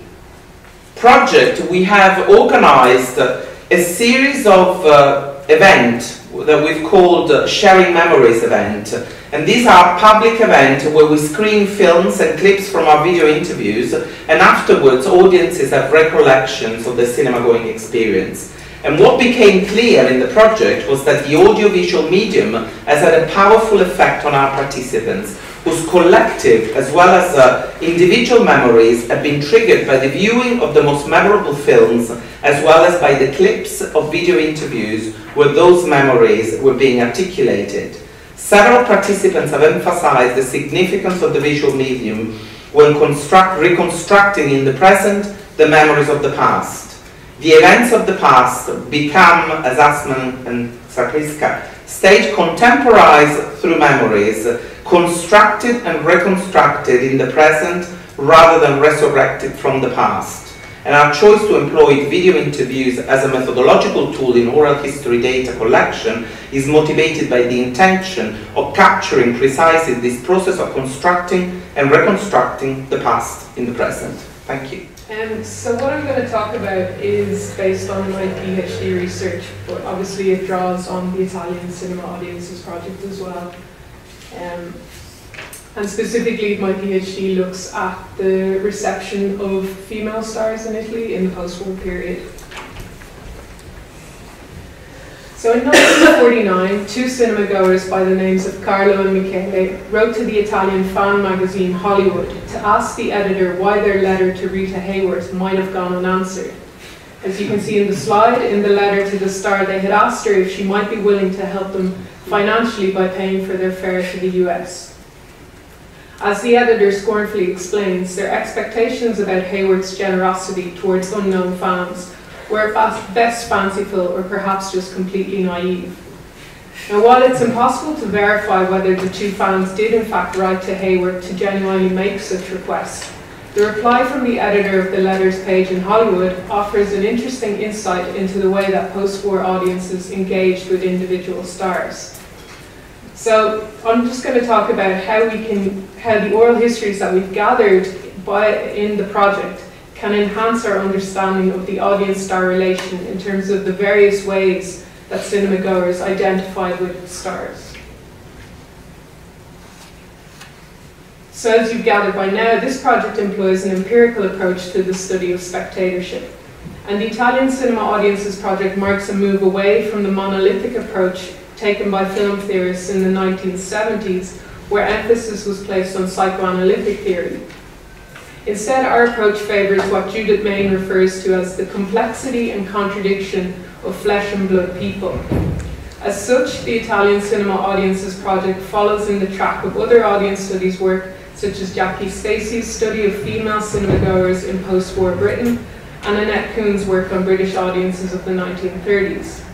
project, we have organized a series of uh, events that we've called uh, Sharing Memories event. And these are public events where we screen films and clips from our video interviews, and afterwards audiences have recollections of the cinema going experience. And what became clear in the project was that the audiovisual medium has had a powerful effect on our participants, whose collective as well as uh, individual memories have been triggered by the viewing of the most memorable films as well as by the clips of video interviews where those memories were being articulated. Several participants have emphasized the significance of the visual medium when reconstructing in the present the memories of the past. The events of the past become, as Assmann and Zakrzewska state, contemporized through memories constructed and reconstructed in the present rather than resurrected from the past. And our choice to employ video interviews as a methodological tool in oral history data collection is motivated by the intention of capturing precisely this process of constructing and reconstructing the past in the present. Thank you. Um, so what I'm going to talk about is based on my PhD research, but obviously it draws on the Italian Cinema Audiences project as well. Um, and specifically, my PhD looks at the reception of female stars in Italy in the post-war period. So in 1949, two cinema goers by the names of Carlo and Michele wrote to the Italian fan magazine Hollywood to ask the editor why their letter to Rita Hayworth might have gone unanswered. As you can see in the slide, in the letter to the star, they had asked her if she might be willing to help them financially by paying for their fare to the US. As the editor scornfully explains, their expectations about Hayworth's generosity towards unknown fans were at best fanciful or perhaps just completely naive. Now, while it's impossible to verify whether the two fans did in fact write to Hayward to genuinely make such requests, the reply from the editor of the letters page in Hollywood offers an interesting insight into the way that post-war audiences engaged with individual stars. So I'm just going to talk about how we can, how the oral histories that we've gathered by, in the project can enhance our understanding of the audience-star relation in terms of the various ways that cinema goers identify with stars. So as you've gathered by now, this project employs an empirical approach to the study of spectatorship. And the Italian Cinema Audiences Project marks a move away from the monolithic approach taken by film theorists in the 1970s, where emphasis was placed on psychoanalytic theory. Instead, our approach favours what Judith Mayne refers to as the complexity and contradiction of flesh and blood people. As such, the Italian Cinema Audiences Project follows in the track of other audience studies work, such as Jackie Stacey's study of female cinema goers in post-war Britain, and Annette Kuhn's work on British audiences of the 1930s.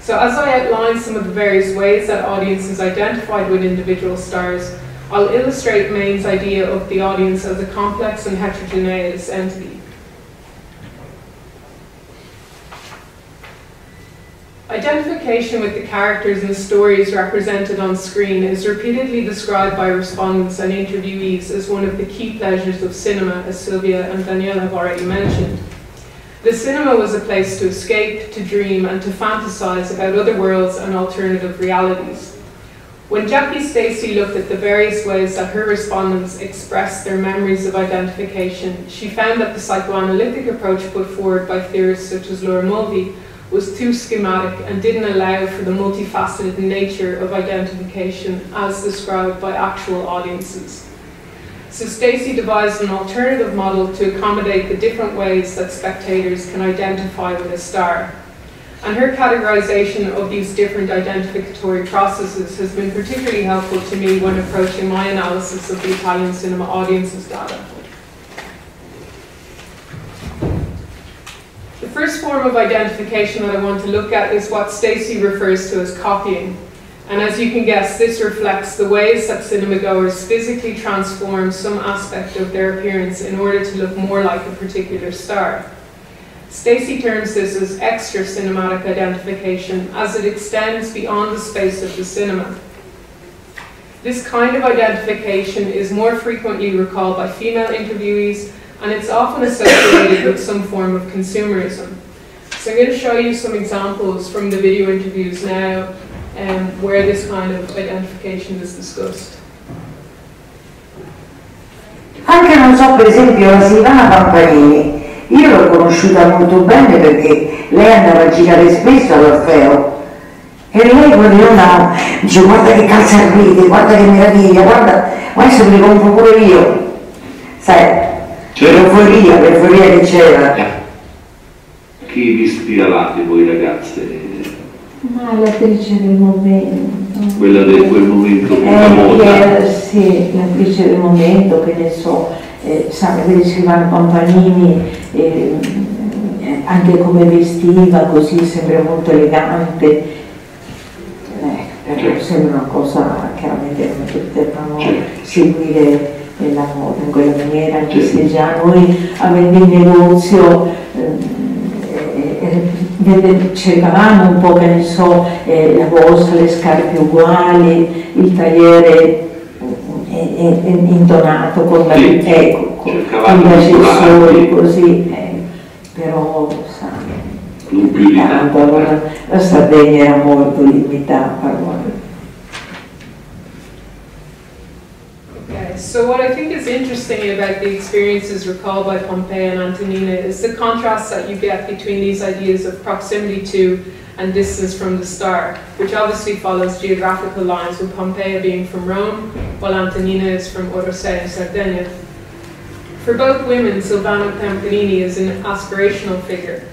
So as I outline some of the various ways that audiences identified with individual stars, I'll illustrate Mayne's idea of the audience as a complex and heterogeneous entity. Identification with the characters and stories represented on screen is repeatedly described by respondents and interviewees as one of the key pleasures of cinema, as Silvia and Danielle have already mentioned. The cinema was a place to escape, to dream, and to fantasize about other worlds and alternative realities. When Jackie Stacey looked at the various ways that her respondents expressed their memories of identification, she found that the psychoanalytic approach put forward by theorists such as Laura Mulvey was too schematic and didn't allow for the multifaceted nature of identification as described by actual audiences. So Stacey devised an alternative model to accommodate the different ways that spectators can identify with a star. And her categorization of these different identificatory processes has been particularly helpful to me when approaching my analysis of the Italian cinema audiences data. First form of identification that I want to look at is what Stacey refers to as copying. And as you can guess, this reflects the ways that cinema goers physically transform some aspect of their appearance in order to look more like a particular star. Stacey terms this as extra cinematic identification as it extends beyond the space of the cinema. This kind of identification is more frequently recalled by female interviewees and it's often associated with some form of consumerism. So I'm going to show you some examples from the video interviews now um, where this kind of identification is discussed. Anche non so per esempio la Silvana Pampanini, io l'ho conosciuta molto bene perché lei andava a girare spesso all'Orfeo e lei quando dice guarda che calzarrete, guarda che meraviglia, guarda, adesso me li compro pure io, sai, Certo. l'euforia, l'euforia che c'era. Chi vi ispiravate voi ragazze? Ma l'attrice del momento. Quella di quel momento con Eh, la moda? sì, l'attrice del momento, che ne so, eh, sa, vede Silvano Pampanini, eh, eh, anche come vestiva, così sembra molto elegante. Eh, però Certo. sembra una cosa chiaramente non devono Certo. seguire la moda in quella maniera, anche se già noi avendo il negozio eh, cercavamo un po' che ne so, eh, la borsa, le scarpe uguali, il tagliere intonato con, la, sì, ecco, con, gli accessori così, eh, però sa, non più di tanto, la, la Sardegna era molto limitata. Guarda. So what I think is interesting about the experiences recalled by Pompey and Antonina is the contrast that you get between these ideas of proximity to and distance from the star, which obviously follows geographical lines with Pompeia being from Rome, while Antonina is from Orosei in Sardinia. For both women, Silvana Pampanini is an aspirational figure.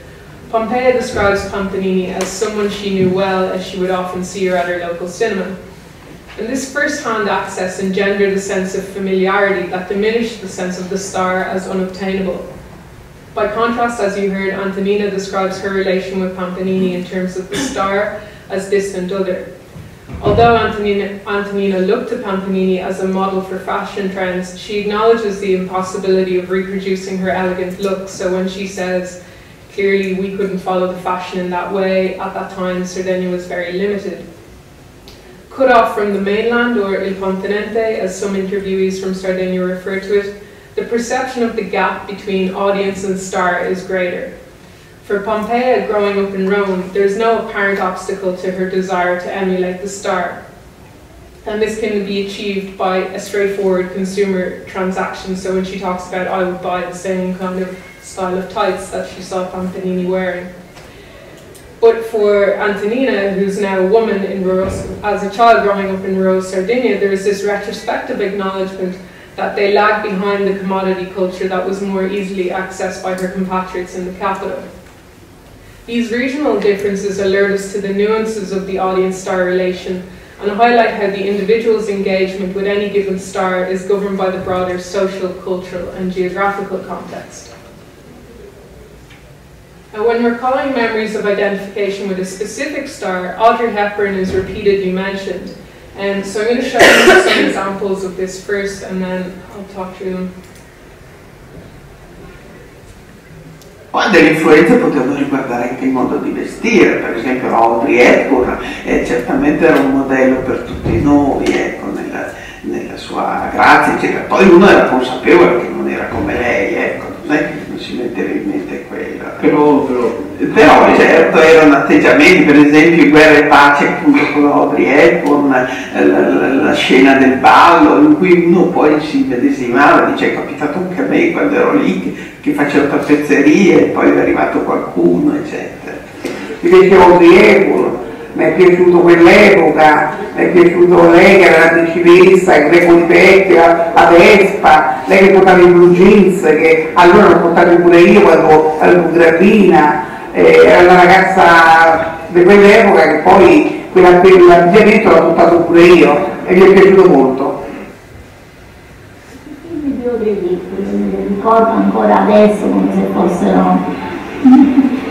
Pompeia describes Pampanini as someone she knew well as she would often see her at her local cinema. And this first-hand access engendered a sense of familiarity that diminished the sense of the star as unobtainable. By contrast, as you heard, Antonina describes her relation with Pampanini in terms of the star as distant other. Although Antonina, Antonina looked to Pampanini as a model for fashion trends, she acknowledges the impossibility of reproducing her elegant look. So when she says, clearly we couldn't follow the fashion in that way, at that time Sardinia was very limited cut off from the mainland, or il continente, as some interviewees from Sardinia refer to it, the perception of the gap between audience and star is greater. For Pompeia, growing up in Rome, there is no apparent obstacle to her desire to emulate the star. And this can be achieved by a straightforward consumer transaction. So when she talks about, I would buy the same kind of style of tights that she saw Pampanini wearing. But for Antonina, who's now a woman in rural, as a child growing up in rural Sardinia, there is this retrospective acknowledgement that they lag behind the commodity culture that was more easily accessed by her compatriots in the capital. These regional differences alert us to the nuances of the audience-star relation and highlight how the individual's engagement with any given star is governed by the broader social, cultural and geographical context. And when recalling memories of identification with a specific star, Audrey Hepburn is repeatedly mentioned. And so I'm going to show you some examples of this first, and then I'll talk through them. Poi delle influenze potevano riguardare anche il modo di vestire, per esempio Audrey Hepburn eh, certamente era un modello per tutti noi, ecco, nella, nella sua grazia, eccetera. Poi uno era consapevole che non era come lei, ecco, non è che non si metteva in mente. Però, però, certo erano atteggiamenti, per esempio Guerra e Pace appunto con Audrey Hepburn, la, la, la, scena del ballo in cui uno poi si medesimava, dice è capitato anche a me quando ero lì che, che facevo tappezzerie e poi è arrivato qualcuno, eccetera. Invece Audrey Hepburn mi è piaciuto quell'epoca, è piaciuto lei che era la principessa, il greco di Peppia, la Vespa, lei che portava i blue jeans, che allora l'ho portato pure io quando ero grandina, eh, era una ragazza di quell'epoca che poi quell'abbigliamento l'ho portato pure io e mi è piaciuto molto. I video li ricordo ancora adesso come se fossero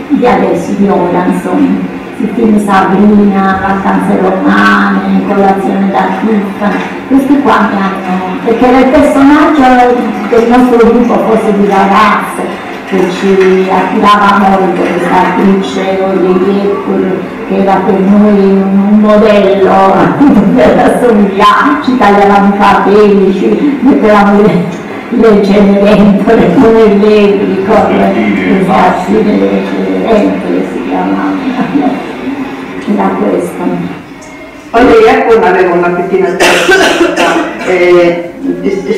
di adesso, di ora, insomma il film Sabrina, Vacanze Romane, Colazione da Tuffa, questi qua mi hanno, perché era il personaggio del nostro gruppo, forse di ragazze, che ci attirava molto questa attrice Olivier che era per noi un modello per assomigliare, ci tagliavamo i capelli, ci mettevamo le, le cenerentole come lei, ricordo, esatto, le cenerentole si chiamavano da questo. Poi lei ecco aveva una pettina eh,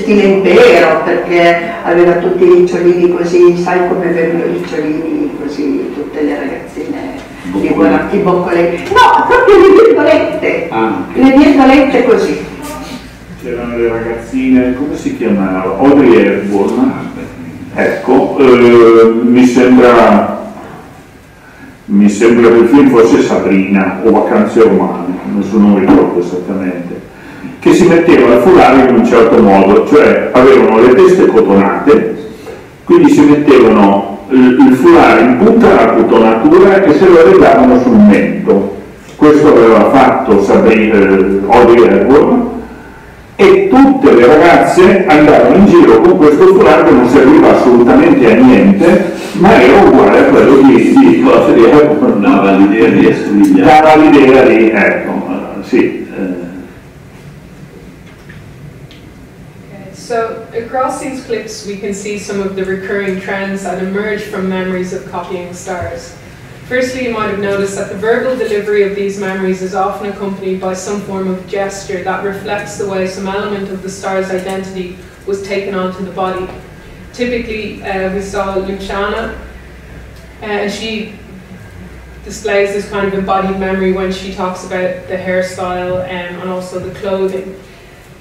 stile impero perché aveva tutti i ricciolini così, sai come avevano i ricciolini così tutte le ragazzine di buona i boccoletti. No, proprio le virgolette, ah. le virgolette così. C'erano le ragazzine, come si chiamava? Audrey Hepburn. Ecco, eh, mi sembra mi sembra che il film fosse Sabrina o Vacanze Romane, non ricordo esattamente, che si metteva a foulare in un certo modo, cioè avevano le teste cotonate, quindi si mettevano il, foulare in punta alla cotonatura e se lo legavano sul mento. Questo aveva fatto Sabrina, eh, Audrey Hepburn e tutte le ragazze andavano in giro con questo foulard che non serviva assolutamente a niente, ma era uguale a quello di, di, di Hepburn. Dava l'idea di assomigliare. Dava l'idea di, ecco, sì. So across these clips we can see some of the recurring trends that emerge from memories of copying stars. Firstly, you might have noticed that the verbal delivery of these memories is often accompanied by some form of gesture that reflects the way some element of the star's identity was taken onto the body. Typically, uh, we saw Luciana, uh, and she displays this kind of embodied memory when she talks about the hairstyle um, and also the clothing.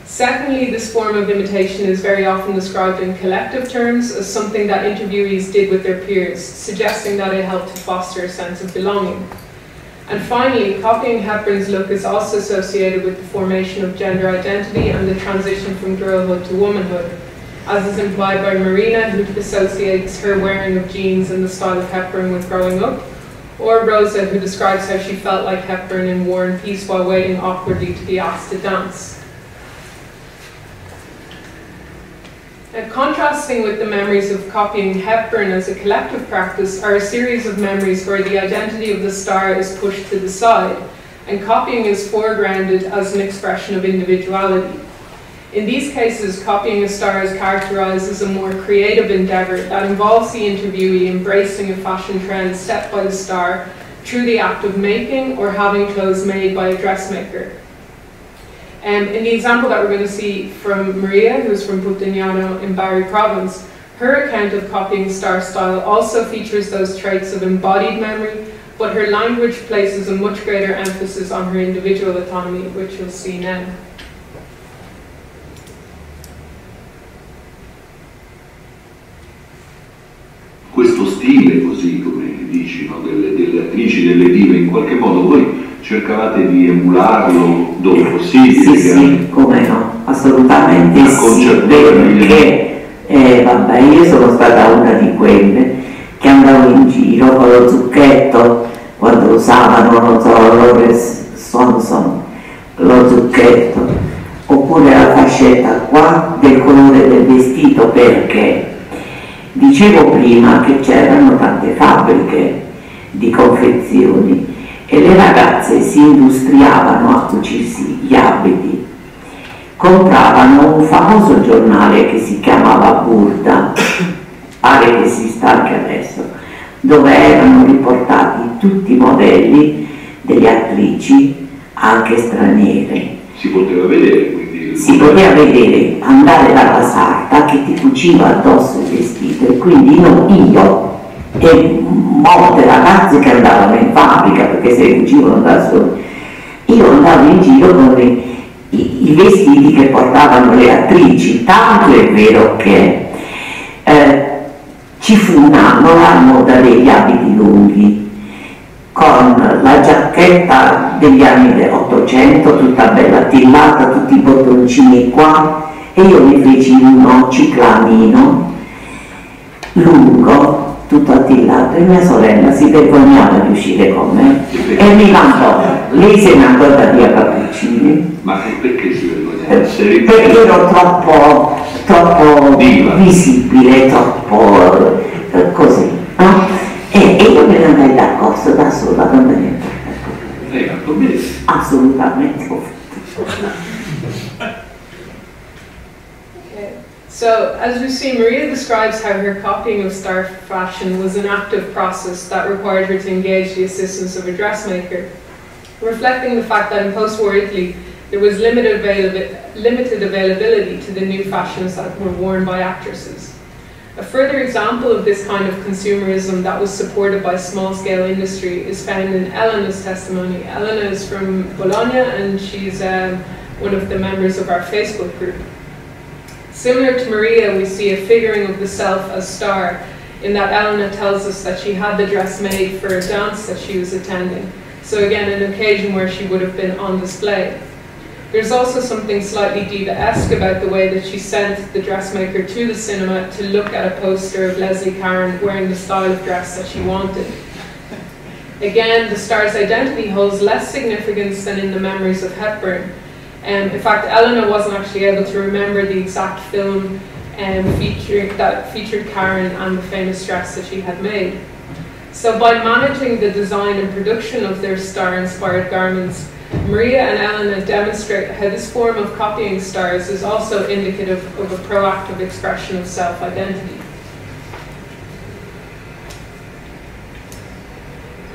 Secondly, this form of imitation is very often described in collective terms as something that interviewees did with their peers, suggesting that it helped to foster a sense of belonging. And finally, copying Hepburn's look is also associated with the formation of gender identity and the transition from girlhood to womanhood, as is implied by Marina, who associates her wearing of jeans and the style of Hepburn with growing up, or Rosa, who describes how she felt like Hepburn in War and Peace while waiting awkwardly to be asked to dance. Now, contrasting with the memories of copying Hepburn as a collective practice are a series of memories where the identity of the star is pushed to the side, and copying is foregrounded as an expression of individuality. In these cases, copying a star is characterized as a more creative endeavor that involves the interviewee embracing a fashion trend set by the star through the act of making or having clothes made by a dressmaker. Um, in the example that we're going to see from Maria, who's from Putignano in Bari province, her account of copying star style also features those traits of embodied memory, but her language places a much greater emphasis on her individual autonomy, which you'll see now. Questo stile, così come dici, no, delle, delle attrici, delle dive, in qualche modo cercavate di emularlo dove possibile? Sì, sì, come no, assolutamente sì, perché eh, vabbè, io sono stata una di quelle che andavo in giro con lo zucchetto quando usavano, non so, loro Sonson, lo zucchetto, oppure la fascetta qua del colore del vestito perché? Dicevo prima che c'erano tante fabbriche di confezioni e le ragazze si industriavano a cucirsi gli abiti. Compravano un famoso giornale che si chiamava Burda, pare che esista anche adesso, dove erano riportati tutti i modelli delle attrici, anche straniere. Si poteva vedere quindi? Si poteva vedere, andare dalla sarta che ti cuciva addosso il vestito e quindi io, io e molte ragazze che andavano in fabbrica perché se ne cucivano da soli. Io andavo in giro con i, i, vestiti che portavano le attrici, tanto è vero che eh, ci fu un anno la moda degli abiti lunghi con la giacchetta degli anni dell'Ottocento, tutta bella attillata, tutti i bottoncini qua, e io mi feci uno ciclamino lungo tutto attillato e mia sorella si vergognava di uscire con me e mi mandò, lei se ne andò da via Cappuccini. Ma perché si vergognava? Perché ero troppo, troppo visibile, troppo eh, così, no? E, e, io me ne andai da corso da sola, non me ne fatto bene? Assolutamente. So, as we see, Maria describes how her copying of star fashion was an active process that required her to engage the assistance of a dressmaker, reflecting the fact that in post-war Italy, there was limited, limited availability to the new fashions that were worn by actresses. A further example of this kind of consumerism that was supported by small-scale industry is found in Elena's testimony. Elena is from Bologna and she's um, one of the members of our Facebook group. Similar to Maria, we see a figuring of the self as star, in that Elena tells us that she had the dress made for a dance that she was attending. So again, an occasion where she would have been on display. There's also something slightly diva-esque about the way that she sent the dressmaker to the cinema to look at a poster of Leslie Caron wearing the style of dress that she wanted. Again, the star's identity holds less significance than in the memories of Hepburn, Um, in fact, Elena wasn't actually able to remember the exact film um, that featured Caron and the famous dress that she had made. So by managing the design and production of their star-inspired garments, Maria and Elena demonstrate how this form of copying stars is also indicative of a proactive expression of self-identity.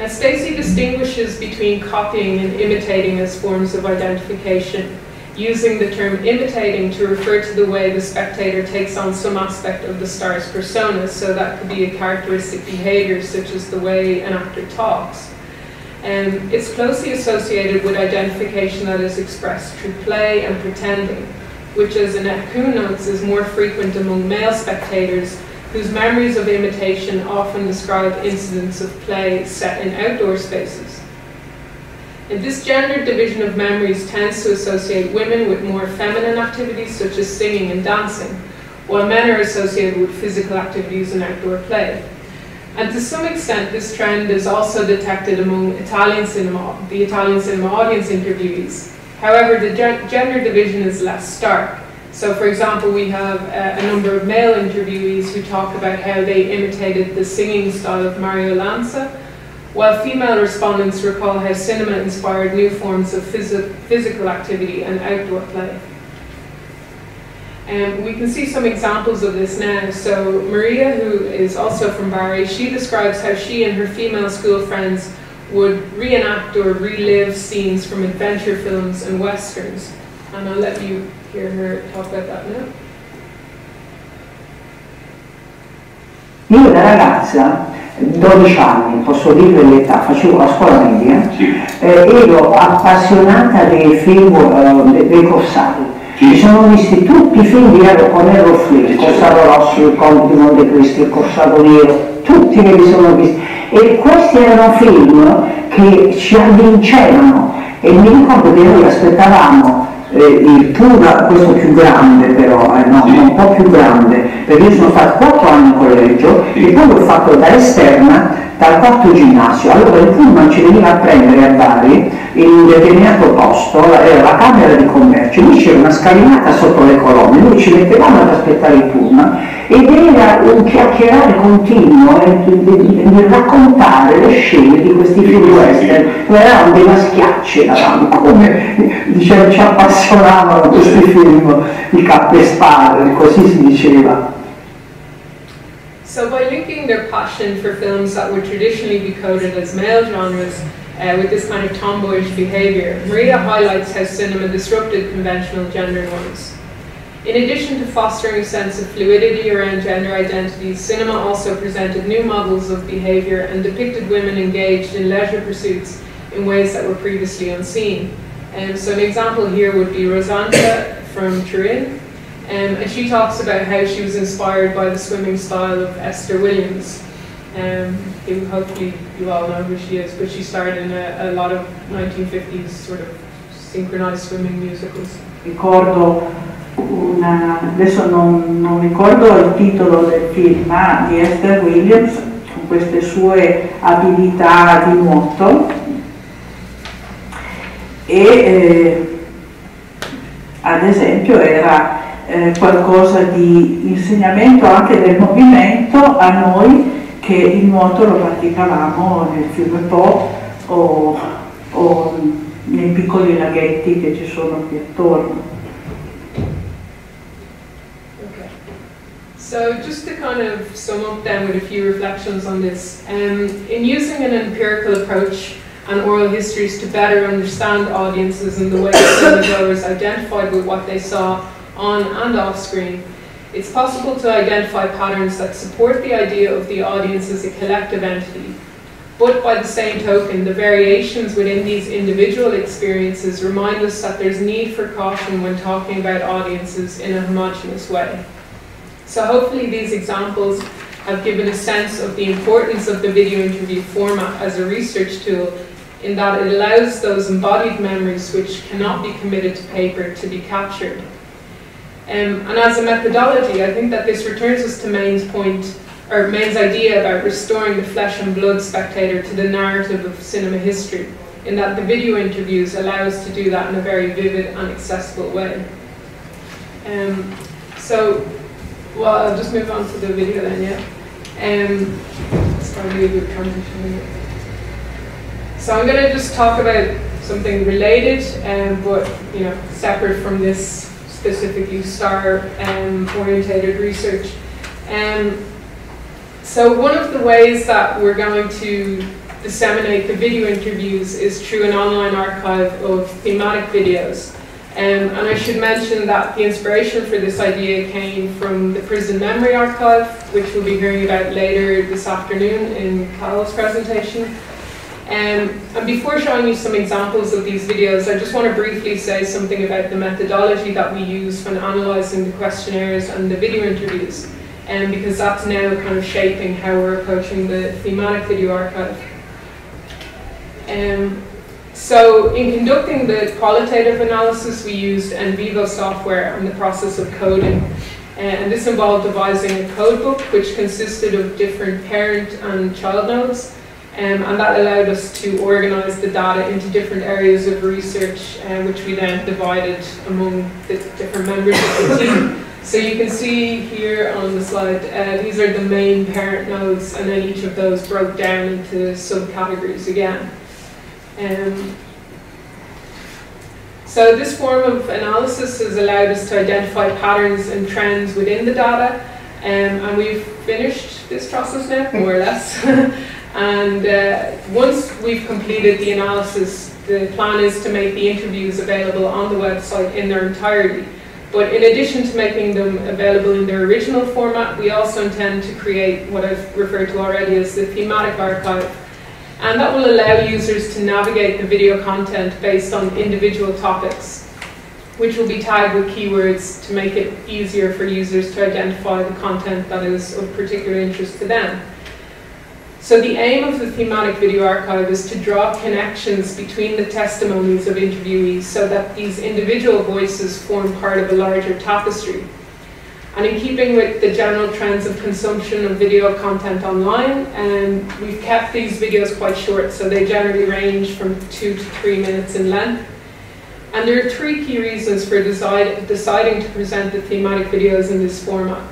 Now, Stacey distinguishes between copying and imitating as forms of identification, using the term imitating to refer to the way the spectator takes on some aspect of the star's persona, so that could be a characteristic behavior such as the way an actor talks. Um, it's closely associated with identification that is expressed through play and pretending, which as Annette Kuhn notes is more frequent among male spectators whose memories of imitation often describe incidents of play set in outdoor spaces. And this gendered division of memories tends to associate women with more feminine activities such as singing and dancing, while men are associated with physical activities and outdoor play. And to some extent, this trend is also detected among Italian cinema, the Italian cinema audience interviewees. However, the gender division is less stark. So for example, we have uh, a number of male interviewees who talk about how they imitated the singing style of Mario Lanza, while female respondents recall how cinema inspired new forms of phys physical activity and outdoor play. Um, we can see some examples of this now. So Maria, who is also from Bari, she describes how she and her female school friends would reenact or relive scenes from adventure films and westerns. And I'll let you hear her talk about that now. Io da ragazza, 12 anni, posso dire l'età, facevo la scuola media, sì. eh, ero appassionata dei film, eh, dei, dei corsari. Sì. Mi sono visti tutti i film di Ero con Ero Flea, il Corsaro Rosso, il Conte di Monte Cristo, il Corsaro Nero, tutti me li sono visti. E questi erano film che ci avvincevano e mi ricordo che noi aspettavamo eh, il Pura, questo più grande però, eh, no, un po' più grande, perché io sono stato 4 anni in collegio e poi l'ho fatto da esterna dal quarto ginnasio, allora il pullman ci veniva a prendere a Bari in un determinato posto, era la camera di commercio, lì c'era una scalinata sotto le colonne, noi ci mettevamo ad aspettare il pullman ed era un chiacchierare continuo eh, di, di, di, raccontare le scene di questi film western, eravamo dei maschiacci, eravamo come diciamo, ci appassionavano questi film di cappe e spalle, così si diceva. So by linking their passion for films that would traditionally be coded as male genres uh, with this kind of tomboyish behaviour, Maria highlights how cinema disrupted conventional gender norms. In addition to fostering a sense of fluidity around gender identities, cinema also presented new models of behaviour and depicted women engaged in leisure pursuits in ways that were previously unseen. Um, so an example here would be Rosanta from Turin, um, and she talks about how she was inspired by the swimming style of Esther Williams, um, who hopefully you all know who she is, but she starred in a, a lot of 1950s sort of synchronized swimming musicals. Ricordo una, adesso non, non ricordo il titolo del film, ma di Esther Williams con queste sue abilità di nuoto e eh, ad esempio era eh, qualcosa di insegnamento anche del movimento a noi che il nuoto lo praticavamo nel fiume Po o, o nei piccoli laghetti che ci sono qui attorno. So just to kind of sum up then with a few reflections on this, um, in using an empirical approach and oral histories to better understand audiences and the way cinemagoers identified with what they saw on and off screen, it's possible to identify patterns that support the idea of the audience as a collective entity. But by the same token, the variations within these individual experiences remind us that there's need for caution when talking about audiences in a homogenous way. So hopefully these examples have given a sense of the importance of the video interview format as a research tool in that it allows those embodied memories which cannot be committed to paper to be captured. Um, and as a methodology, I think that this returns us to Mayne's point, or Mayne's idea about restoring the flesh and blood spectator to the narrative of cinema history, in that the video interviews allow us to do that in a very vivid and accessible way. Um, so, well, I'll just move on to the video then, yeah. Um, it's probably a good transition. So I'm going to just talk about something related, um, but you know, separate from this specifically star-orientated um, research. Um, so one of the ways that we're going to disseminate the video interviews is through an online archive of thematic videos. Um, and I should mention that the inspiration for this idea came from the Prison Memory Archive, which we'll be hearing about later this afternoon in Carol's presentation. Um, and before showing you some examples of these videos, I just want to briefly say something about the methodology that we use when analysing the questionnaires and the video interviews, um, because that's now kind of shaping how we're approaching the thematic video archive. Um, so in conducting the qualitative analysis, we used NVivo software and the process of coding. Uh, and this involved devising a codebook which consisted of different parent and child nodes. Um, and that allowed us to organize the data into different areas of research, uh, which we then divided among the different members of the team. So you can see here on the slide, uh, these are the main parent nodes, and then each of those broke down into subcategories again. Um, so this form of analysis has allowed us to identify patterns and trends within the data, um, and we've finished this process now, more or less. and uh, once we've completed the analysis, the plan is to make the interviews available on the website in their entirety. But in addition to making them available in their original format, we also intend to create what I've referred to already as the thematic archive, and that will allow users to navigate the video content based on individual topics, which will be tagged with keywords to make it easier for users to identify the content that is of particular interest to them. So the aim of the thematic video archive is to draw connections between the testimonies of interviewees so that these individual voices form part of a larger tapestry. And in keeping with the general trends of consumption of video content online, um, we've kept these videos quite short, so they generally range from two to three minutes in length. And there are three key reasons for decide, deciding to present the thematic videos in this format.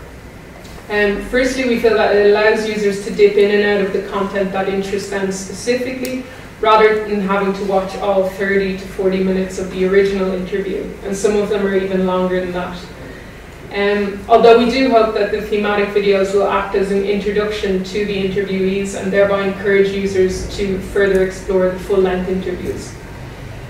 Um, firstly, we feel that it allows users to dip in and out of the content that interests them specifically, rather than having to watch all 30 to 40 minutes of the original interview. And some of them are even longer than that. Um, although we do hope that the thematic videos will act as an introduction to the interviewees and thereby encourage users to further explore the full-length interviews.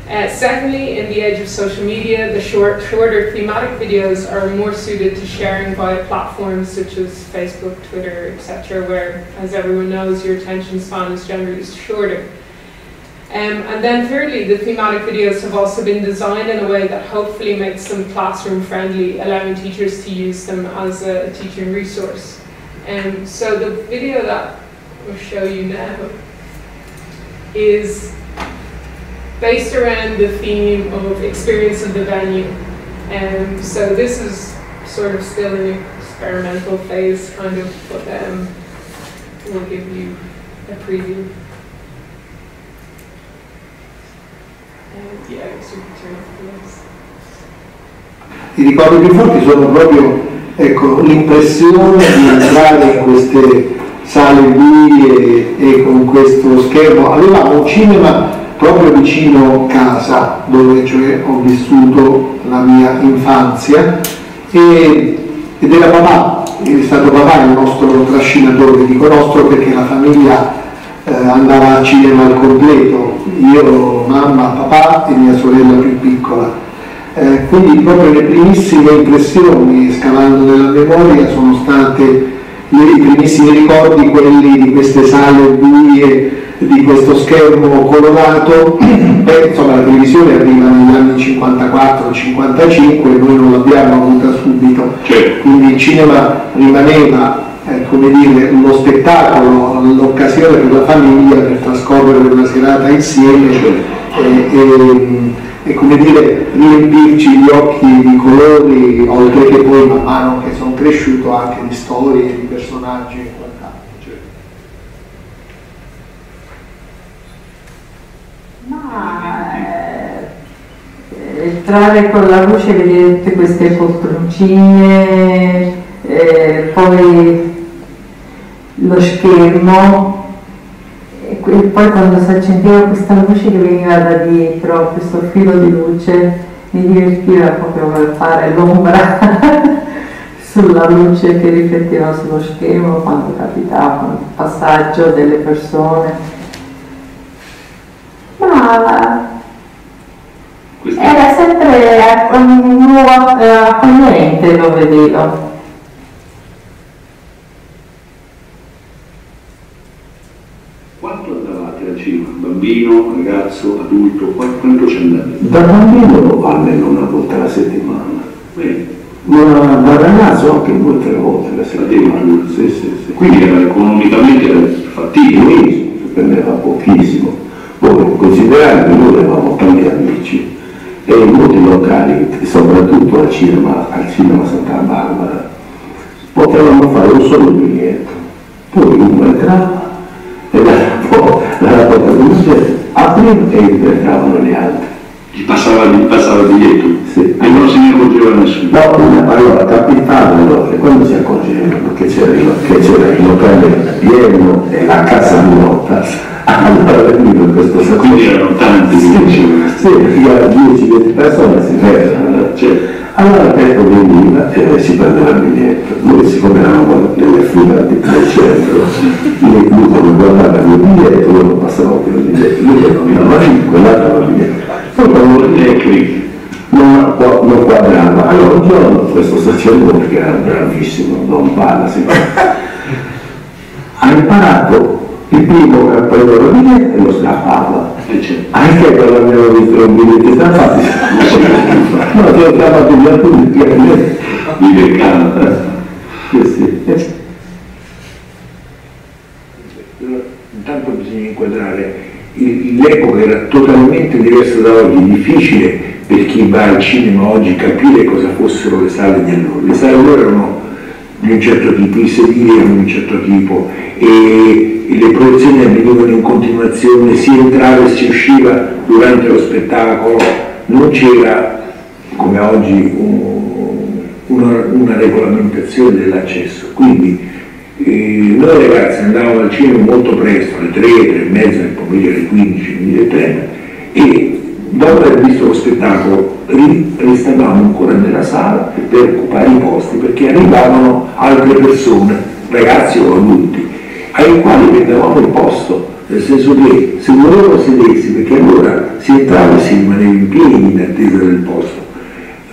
Uh, secondly, in the age of social media, the short, shorter thematic videos are more suited to sharing via platforms such as Facebook, Twitter, etc., where, as everyone knows, your attention span is generally shorter. Um, and then thirdly, the thematic videos have also been designed in a way that hopefully makes them classroom friendly, allowing teachers to use them as a, teaching resource. Um, so the video that I'll show you now is based around the theme of experience of the venue. Um, so this is sort of still the experimental phase, kind of, but um, we'll give you a preview. I ricordi più forti sono proprio ecco, l'impressione di entrare in queste sale buie e con questo schermo. Avevamo un cinema proprio vicino casa, dove cioè ho vissuto la mia infanzia e, ed era papà, è stato papà il nostro trascinatore, dico nostro perché la famiglia eh, andava al cinema al completo, io, mamma, papà e mia sorella più piccola. Eh, quindi proprio le primissime impressioni, scavando nella memoria, sono state i primissimi ricordi quelli di queste sale buie, di questo schermo colorato, Beh, insomma la televisione arriva negli anni 54-55, noi non l'abbiamo avuta subito, certo. quindi il cinema rimaneva eh, come dire, uno spettacolo, l'occasione per la famiglia per trascorrere una serata insieme e, e, e come dire, riempirci gli occhi di colori, oltre che poi man mano che sono cresciuto anche di storie, di personaggi e quant'altro. Ma entrare con la luce vedere tutte queste poltroncine, eh, poi lo schermo e poi quando si accendeva questa luce che veniva da dietro, questo filo di luce, mi divertiva proprio fare l'ombra sulla luce che rifletteva sullo schermo quando capitava il passaggio delle persone. Ma era sempre accogliente, lo vedevo. Quanto andavate al cinema? Bambino, ragazzo, adulto? Quanto ci andate? Da bambino almeno una volta alla settimana. Bene. Ma da ragazzo anche due o tre volte alla settimana. Sì, sì, sì. Quindi era economicamente fattibile? Sì, spendeva pochissimo. Poi considerate che noi avevamo tanti amici e in molti locali, soprattutto al cinema, al cinema Santa Barbara, potevamo fare un solo biglietto. Poi uno entrava e dopo la porta di luce apriva e entravano gli altri. Gli passava, gli passava il biglietto? Sì. E non se ne accorgeva nessuno? No, allora capitava allora, quando si accorgevano che c'era il, che c'era il locale pieno e la casa vuota, allora veniva questo saccoccio. Quindi erano tanti dicevano. Sì, perché a 10-20 persone si fermano. Certo. Allora Peppo veniva e si prendeva il biglietto. Noi siccome eravamo nelle fila di- del centro, lui come guardava il mio biglietto, loro passavano per il biglietto, lui che nominava 5, l'altro aveva il biglietto. Poi quando le tecniche non, non quadrava, allora un giorno questo sacerdote che era bravissimo, non parla, si ha imparato primo a prendere il biglietto e lo strappava. Anche quando abbiamo visto un biglietto strappati, no, ti ho strappato via tutti, Mi beccava. sì, sì. Intanto bisogna inquadrare, l'epoca era totalmente diversa da oggi, difficile per chi va al cinema oggi capire cosa fossero le sale di allora. Le sale allora erano di un certo tipo, i sedili erano di un certo tipo e, le proiezioni avvenivano in continuazione, si entrava e si usciva durante lo spettacolo, non c'era come oggi un- una, una regolamentazione dell'accesso. Quindi eh, noi ragazzi andavamo al cinema molto presto, alle 3, 3 e mezza, nel pomeriggio alle 15, 15.30 e dopo aver visto lo spettacolo restavamo ancora nella sala per occupare i posti perché arrivavano altre persone, ragazzi o adulti, ai quali prendevamo il posto, nel senso che se volevano sedersi, perché allora si entrava e si rimaneva in piedi in attesa del posto,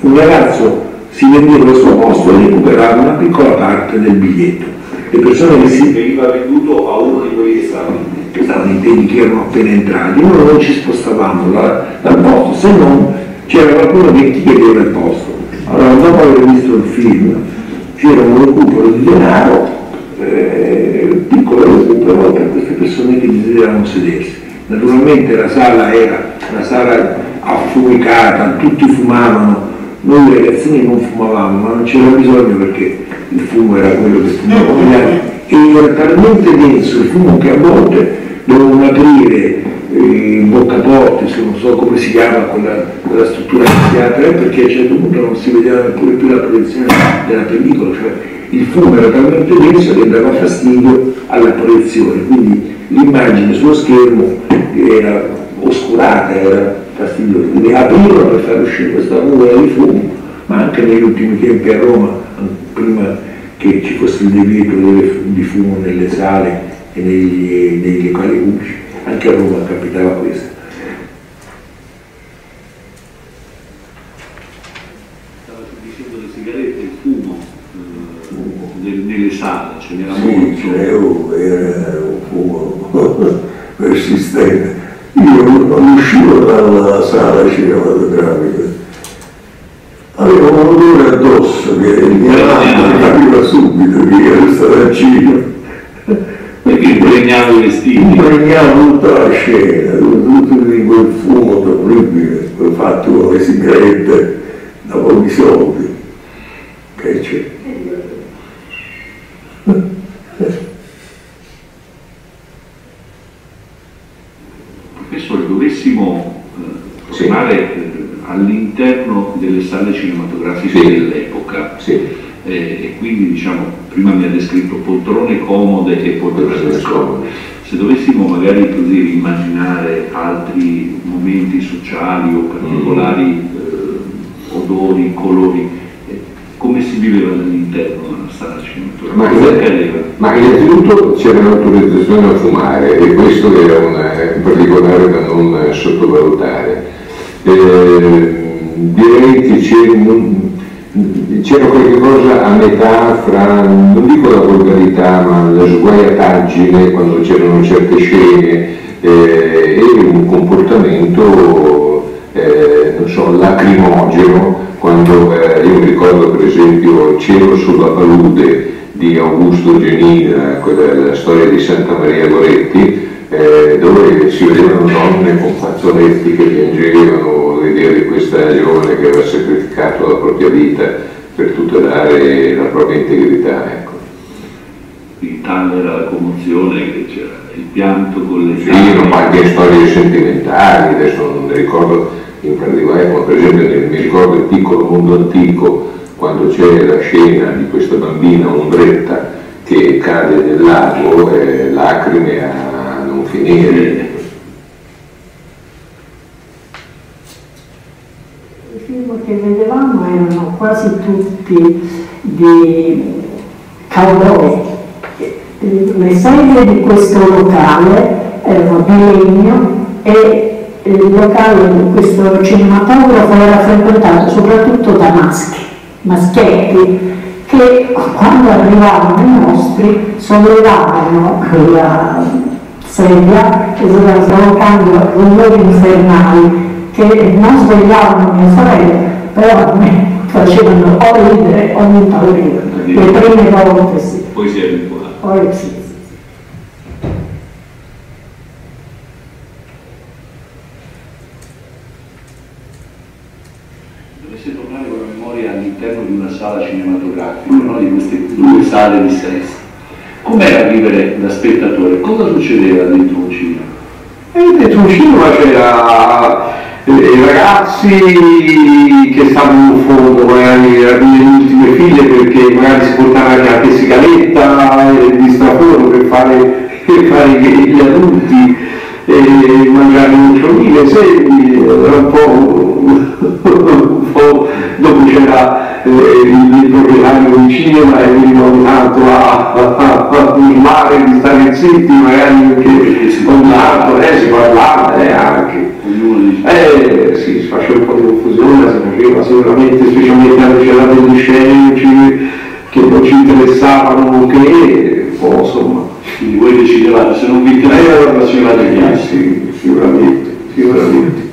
un ragazzo si vendeva il suo posto e recuperava una piccola parte del biglietto. Le persone che si Veniva venduto a uno di quelli che stavano. Che stavano in piedi che erano appena entrati, noi non ci spostavamo da- dal posto, se non c'era qualcuno che ti chiedeva il posto. Allora dopo aver visto il film c'era un recupero di denaro, eh, piccolo recupero per queste persone che desideravano sedersi. Naturalmente la sala era una sala affumicata, tutti fumavano, noi ragazzini non fumavamo, ma non c'era bisogno perché il fumo era quello che fumavamo gli altri e era talmente denso il fumo che a volte dovevano aprire eh, i boccaporti, se non so come si chiama quella, quella struttura apre, perché a un certo punto non si vedeva neppure più la proiezione della pellicola, cioè il fumo era talmente denso che dava fastidio alla proiezione, quindi l'immagine sullo schermo era oscurata, era fastidiosa, quindi aprivano per far uscire questa nuvola di fumo, ma anche negli ultimi tempi a Roma, prima che ci fosse il divieto di fumo nelle sale e negli, nei locali pubblici, anche a Roma capitava questo. Stava dicendo le sigarette, il fumo eh, nel- nelle sale, ce n'era Sì, molto. c'è un, era un fumo persistente. Io non uscivo dalla sala cinematografica, avevo un odore addosso che mi capiva subito che ero stato al cinema. Perché impregnava i vestiti. Impregnavo tutta la scena, tutto di quel fumo terribile, fatto con le sigarette da pochi soldi. Che c'è? Professore, dovessimo eh, tornare eh, all'interno delle sale cinematografiche Sì. dell'epoca. Sì. Eh, e quindi diciamo, prima mi ha descritto poltrone comode e poltrone scomode. Se dovessimo magari così immaginare altri momenti sociali o particolari eh, odori, colori, eh, come si viveva all'interno della sala cinematografica? Ma, ma innanzitutto c'era un'autorizzazione a fumare e questo era un un particolare da non eh, sottovalutare. Eh, direi che c'era, un- c'era qualche cosa a metà fra, non dico la volgarità, ma la sguaiataggine quando c'erano certe scene eh, e un comportamento, eh, non so, lacrimogeno, quando eh, io mi ricordo per esempio Cielo sulla palude di Augusto Genina, quella la storia di Santa Maria Goretti, eh, dove si vedevano donne con fazzoletti che piangevano l'idea di questa giovane che aveva sacrificato la propria vita per tutelare la propria integrità. Ecco. Di tale era la commozione che c'era il pianto con le Sì, ma anche storie sentimentali, adesso non mi ricordo in particolare, ma per esempio mi ricordo il piccolo mondo antico, quando c'è la scena di questa bambina ombretta che cade nel lago, eh, lacrime a non finire. I film che vedevamo erano quasi tutti di cowboy. Le sedie di questo locale erano di legno e il locale di questo cinematografo era frequentato soprattutto da maschi, maschietti, che quando arrivavano i nostri sollevavano la sedia e provocando rumori infernali che non svegliavano mia sorella, però mi facevano o ridere o mi impaurire. Le prime volte sì, Poi si è abituato. poi sì. Dovesse tornare con la memoria all'interno di una sala cinematografica, no? di queste due sale di sesso. Com'era vivere da spettatore? Cosa succedeva dentro un cinema? E dentro un cinema c'era eh, i ragazzi che stavano in fondo, magari nelle ultime file perché magari si portavano anche scaletta e di straforo per fare, per fare gli adulti e mangiare nocciolini, segni, era un po', un po' dopo c'era eh, il, il proprietario di cinema e veniva ogni tanto a, a, a urlare di stare zitti magari perché tanto eh, si parlava eh, anche eh sì, si faceva un po' di confusione, si faceva sicuramente, specialmente quando c'erano degli scenici che non ci interessavano che, poi insomma. Quindi voi decidevate, se non vi interessava, facevate gli altri. Sì, sicuramente, sicuramente.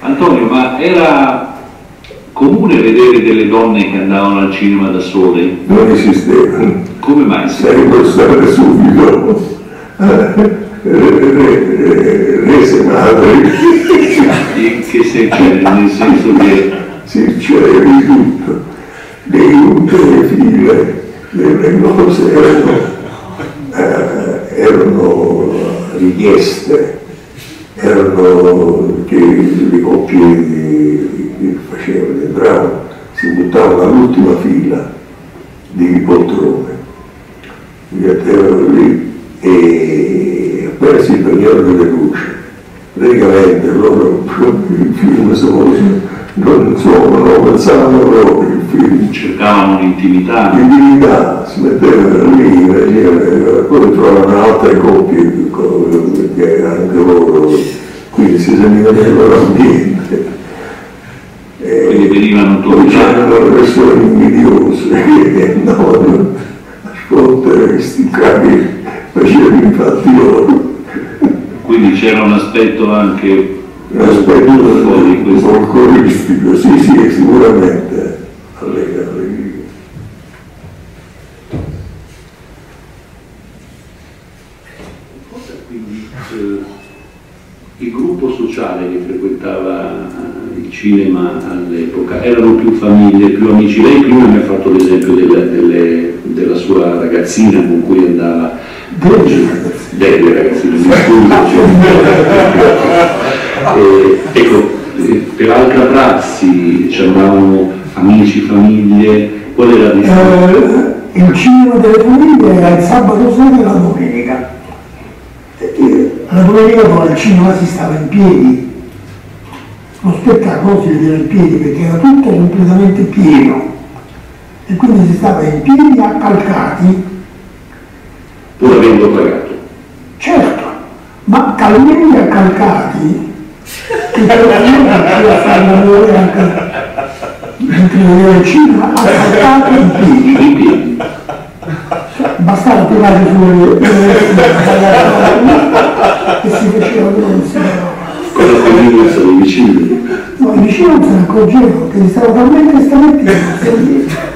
Antonio, ma era comune vedere delle donne che andavano al cinema da sole? Non esisteva. Come mai? Sarebbe stato subito eh, rese madri. In che senso? Nel senso che Sì, c'era di tutto, le intere file, le cose erano, eh, erano richieste, erano che le coppie che facevano, entravano, si buttavano all'ultima fila di poltrone, lì e appena si toglievano le luci, praticamente loro il film sono non insomma, non pensavano proprio. il. Cercavano un'intimità. L'intimità, si mettevano lì, vedevano, poi trovavano altre coppie co- che anche loro, quindi si sentiva nel loro ambiente. quindi venivano Poi c'erano persone invidiose che andavano a sfottere questi capi, facevano i fatti loro. Quindi c'era un aspetto anche Un aspetto folcloristico, sì, sì, sicuramente. Alle- alle- Quindi eh, il gruppo sociale che frequentava eh, il cinema all'epoca erano più famiglie, più amici. Lei prima mi ha fatto l'esempio delle- delle- della sua ragazzina con cui andava. Delle ragazzine. Debbie ragazzi, mi scuso. Eh, ecco, eh, per altra prassi c'erano amici, famiglie, qual era di Eh, il cinema delle famiglie era il sabato sera e la domenica. La domenica poi al cinema si stava in piedi. Lo spettacolo si vedeva in piedi perché era tutto completamente pieno. E quindi si stava in piedi accalcati, pur avendo pagato. certo, ma talmente accalcati che per la gente a fare l'amore anche mentre vedeva il cinema accalcati in piedi. Bastava tirare fuori e si faceva quello che si faceva. Con la famiglia sono vicini. No, i vicini non se ne accorgevano, che stavo talmente stamattina, so dire.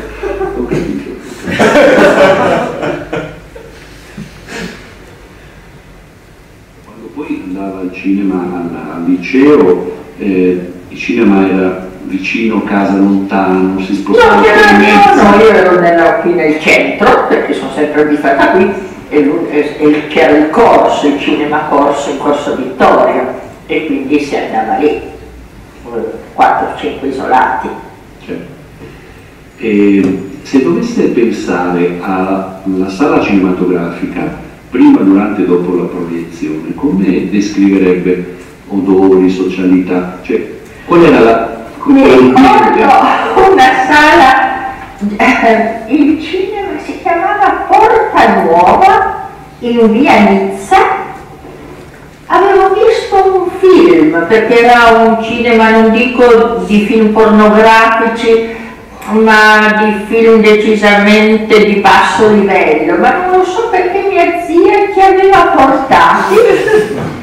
Quando poi andava al cinema al, al liceo, eh, il cinema era vicino, casa lontano, si spostava No, no, mezzo. no, io ero nella- qui nel centro, perché sono sempre abituata qui, e, e- e c'era il corso, il cinema corso in Corso Vittorio, e quindi si andava lì, 4-5 isolati. E se doveste pensare alla sala cinematografica, prima, durante e dopo la proiezione, come descriverebbe odori, socialità? Cioè, qual era la... Mi ricordo una sala, eh, il cinema si chiamava Porta Nuova in via Nizza. Avevo visto un film, perché era un cinema, non dico di film pornografici, ma di film decisamente di basso livello, ma non so perché mia zia ci aveva portati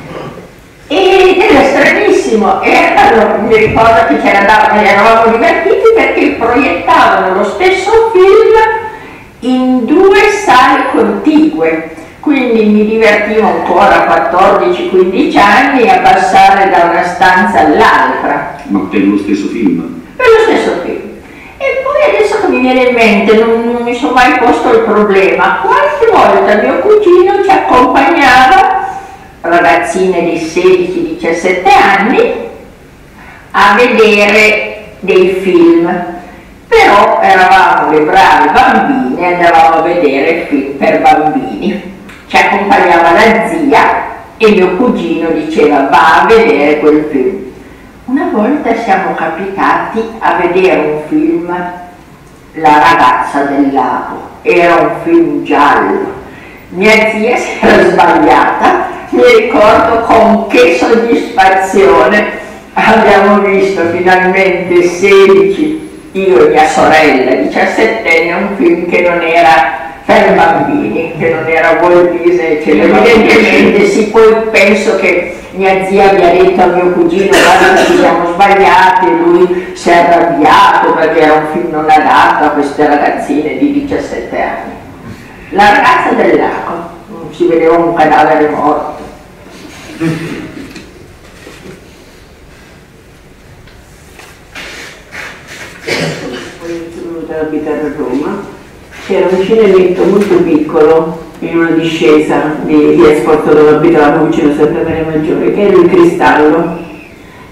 ed era stranissimo e allora mi ricordo che c'era da- eravamo divertiti perché proiettavano lo stesso film in due sale contigue quindi mi divertivo ancora a 14-15 anni a passare da una stanza all'altra Ma per lo stesso film? per lo stesso film. E poi adesso che mi viene in mente, non, non mi sono mai posto il problema, qualche volta mio cugino ci accompagnava, ragazzine di 16-17 anni, a vedere dei film. Però eravamo le bravi bambine e andavamo a vedere film per bambini. Ci accompagnava la zia e mio cugino diceva va a vedere quel film. Una volta siamo capitati a vedere un film, La ragazza del lago, era un film giallo. Mia zia si era sbagliata, mi ricordo con che soddisfazione abbiamo visto finalmente 16, io e mia sorella, 17enne, un film che non era per bambini, che non era Walt Disney, eccetera. evidentemente sì, poi penso che mia zia abbia detto a mio cugino guarda ci siamo sbagliati lui si è arrabbiato perché era un film non adatto a queste ragazzine di 17 anni. La ragazza del lago, non si vedeva un cadavere morto. Sono abitare a Roma, c'era un cinemetto molto piccolo in una discesa di via Sporto dove abitavamo vicino sempre a Maria Maggiore, che era il Cristallo.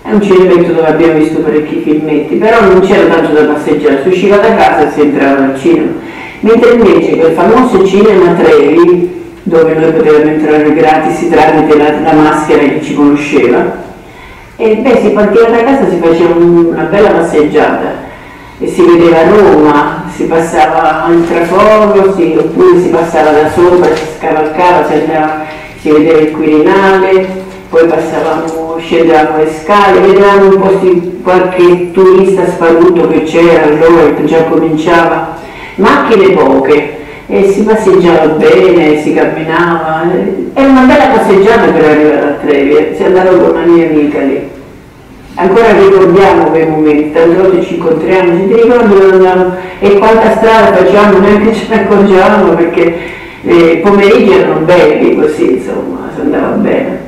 È un cinemetto dove abbiamo visto parecchi filmetti, però non c'era tanto da passeggiare, si usciva da casa e si entrava al cinema. Mentre invece quel famoso cinema Trevi, dove noi potevamo entrare gratis tramite la, la maschera che ci conosceva, e beh, si partiva da casa, si faceva un- una bella passeggiata. E si vedeva Roma, si passava al traforo, si- oppure si passava da sopra, si scavalcava, si, andava, si vedeva il Quirinale, poi passavamo, scendevamo le scale, vedevamo un po' si- qualche turista sparuto che c'era allora, che già cominciava, macchine poche, e si passeggiava bene, si camminava, eh, era una bella passeggiata per arrivare a Trevi, eh. si andava con una mia amica lì. Ancora ricordiamo quei momenti, tante volte ci incontriamo, ci ti ricordi dove andavamo e quanta strada facciamo, neanche ce ne accorgevamo perché eh, i pomeriggi erano belli così, insomma, si andava bene.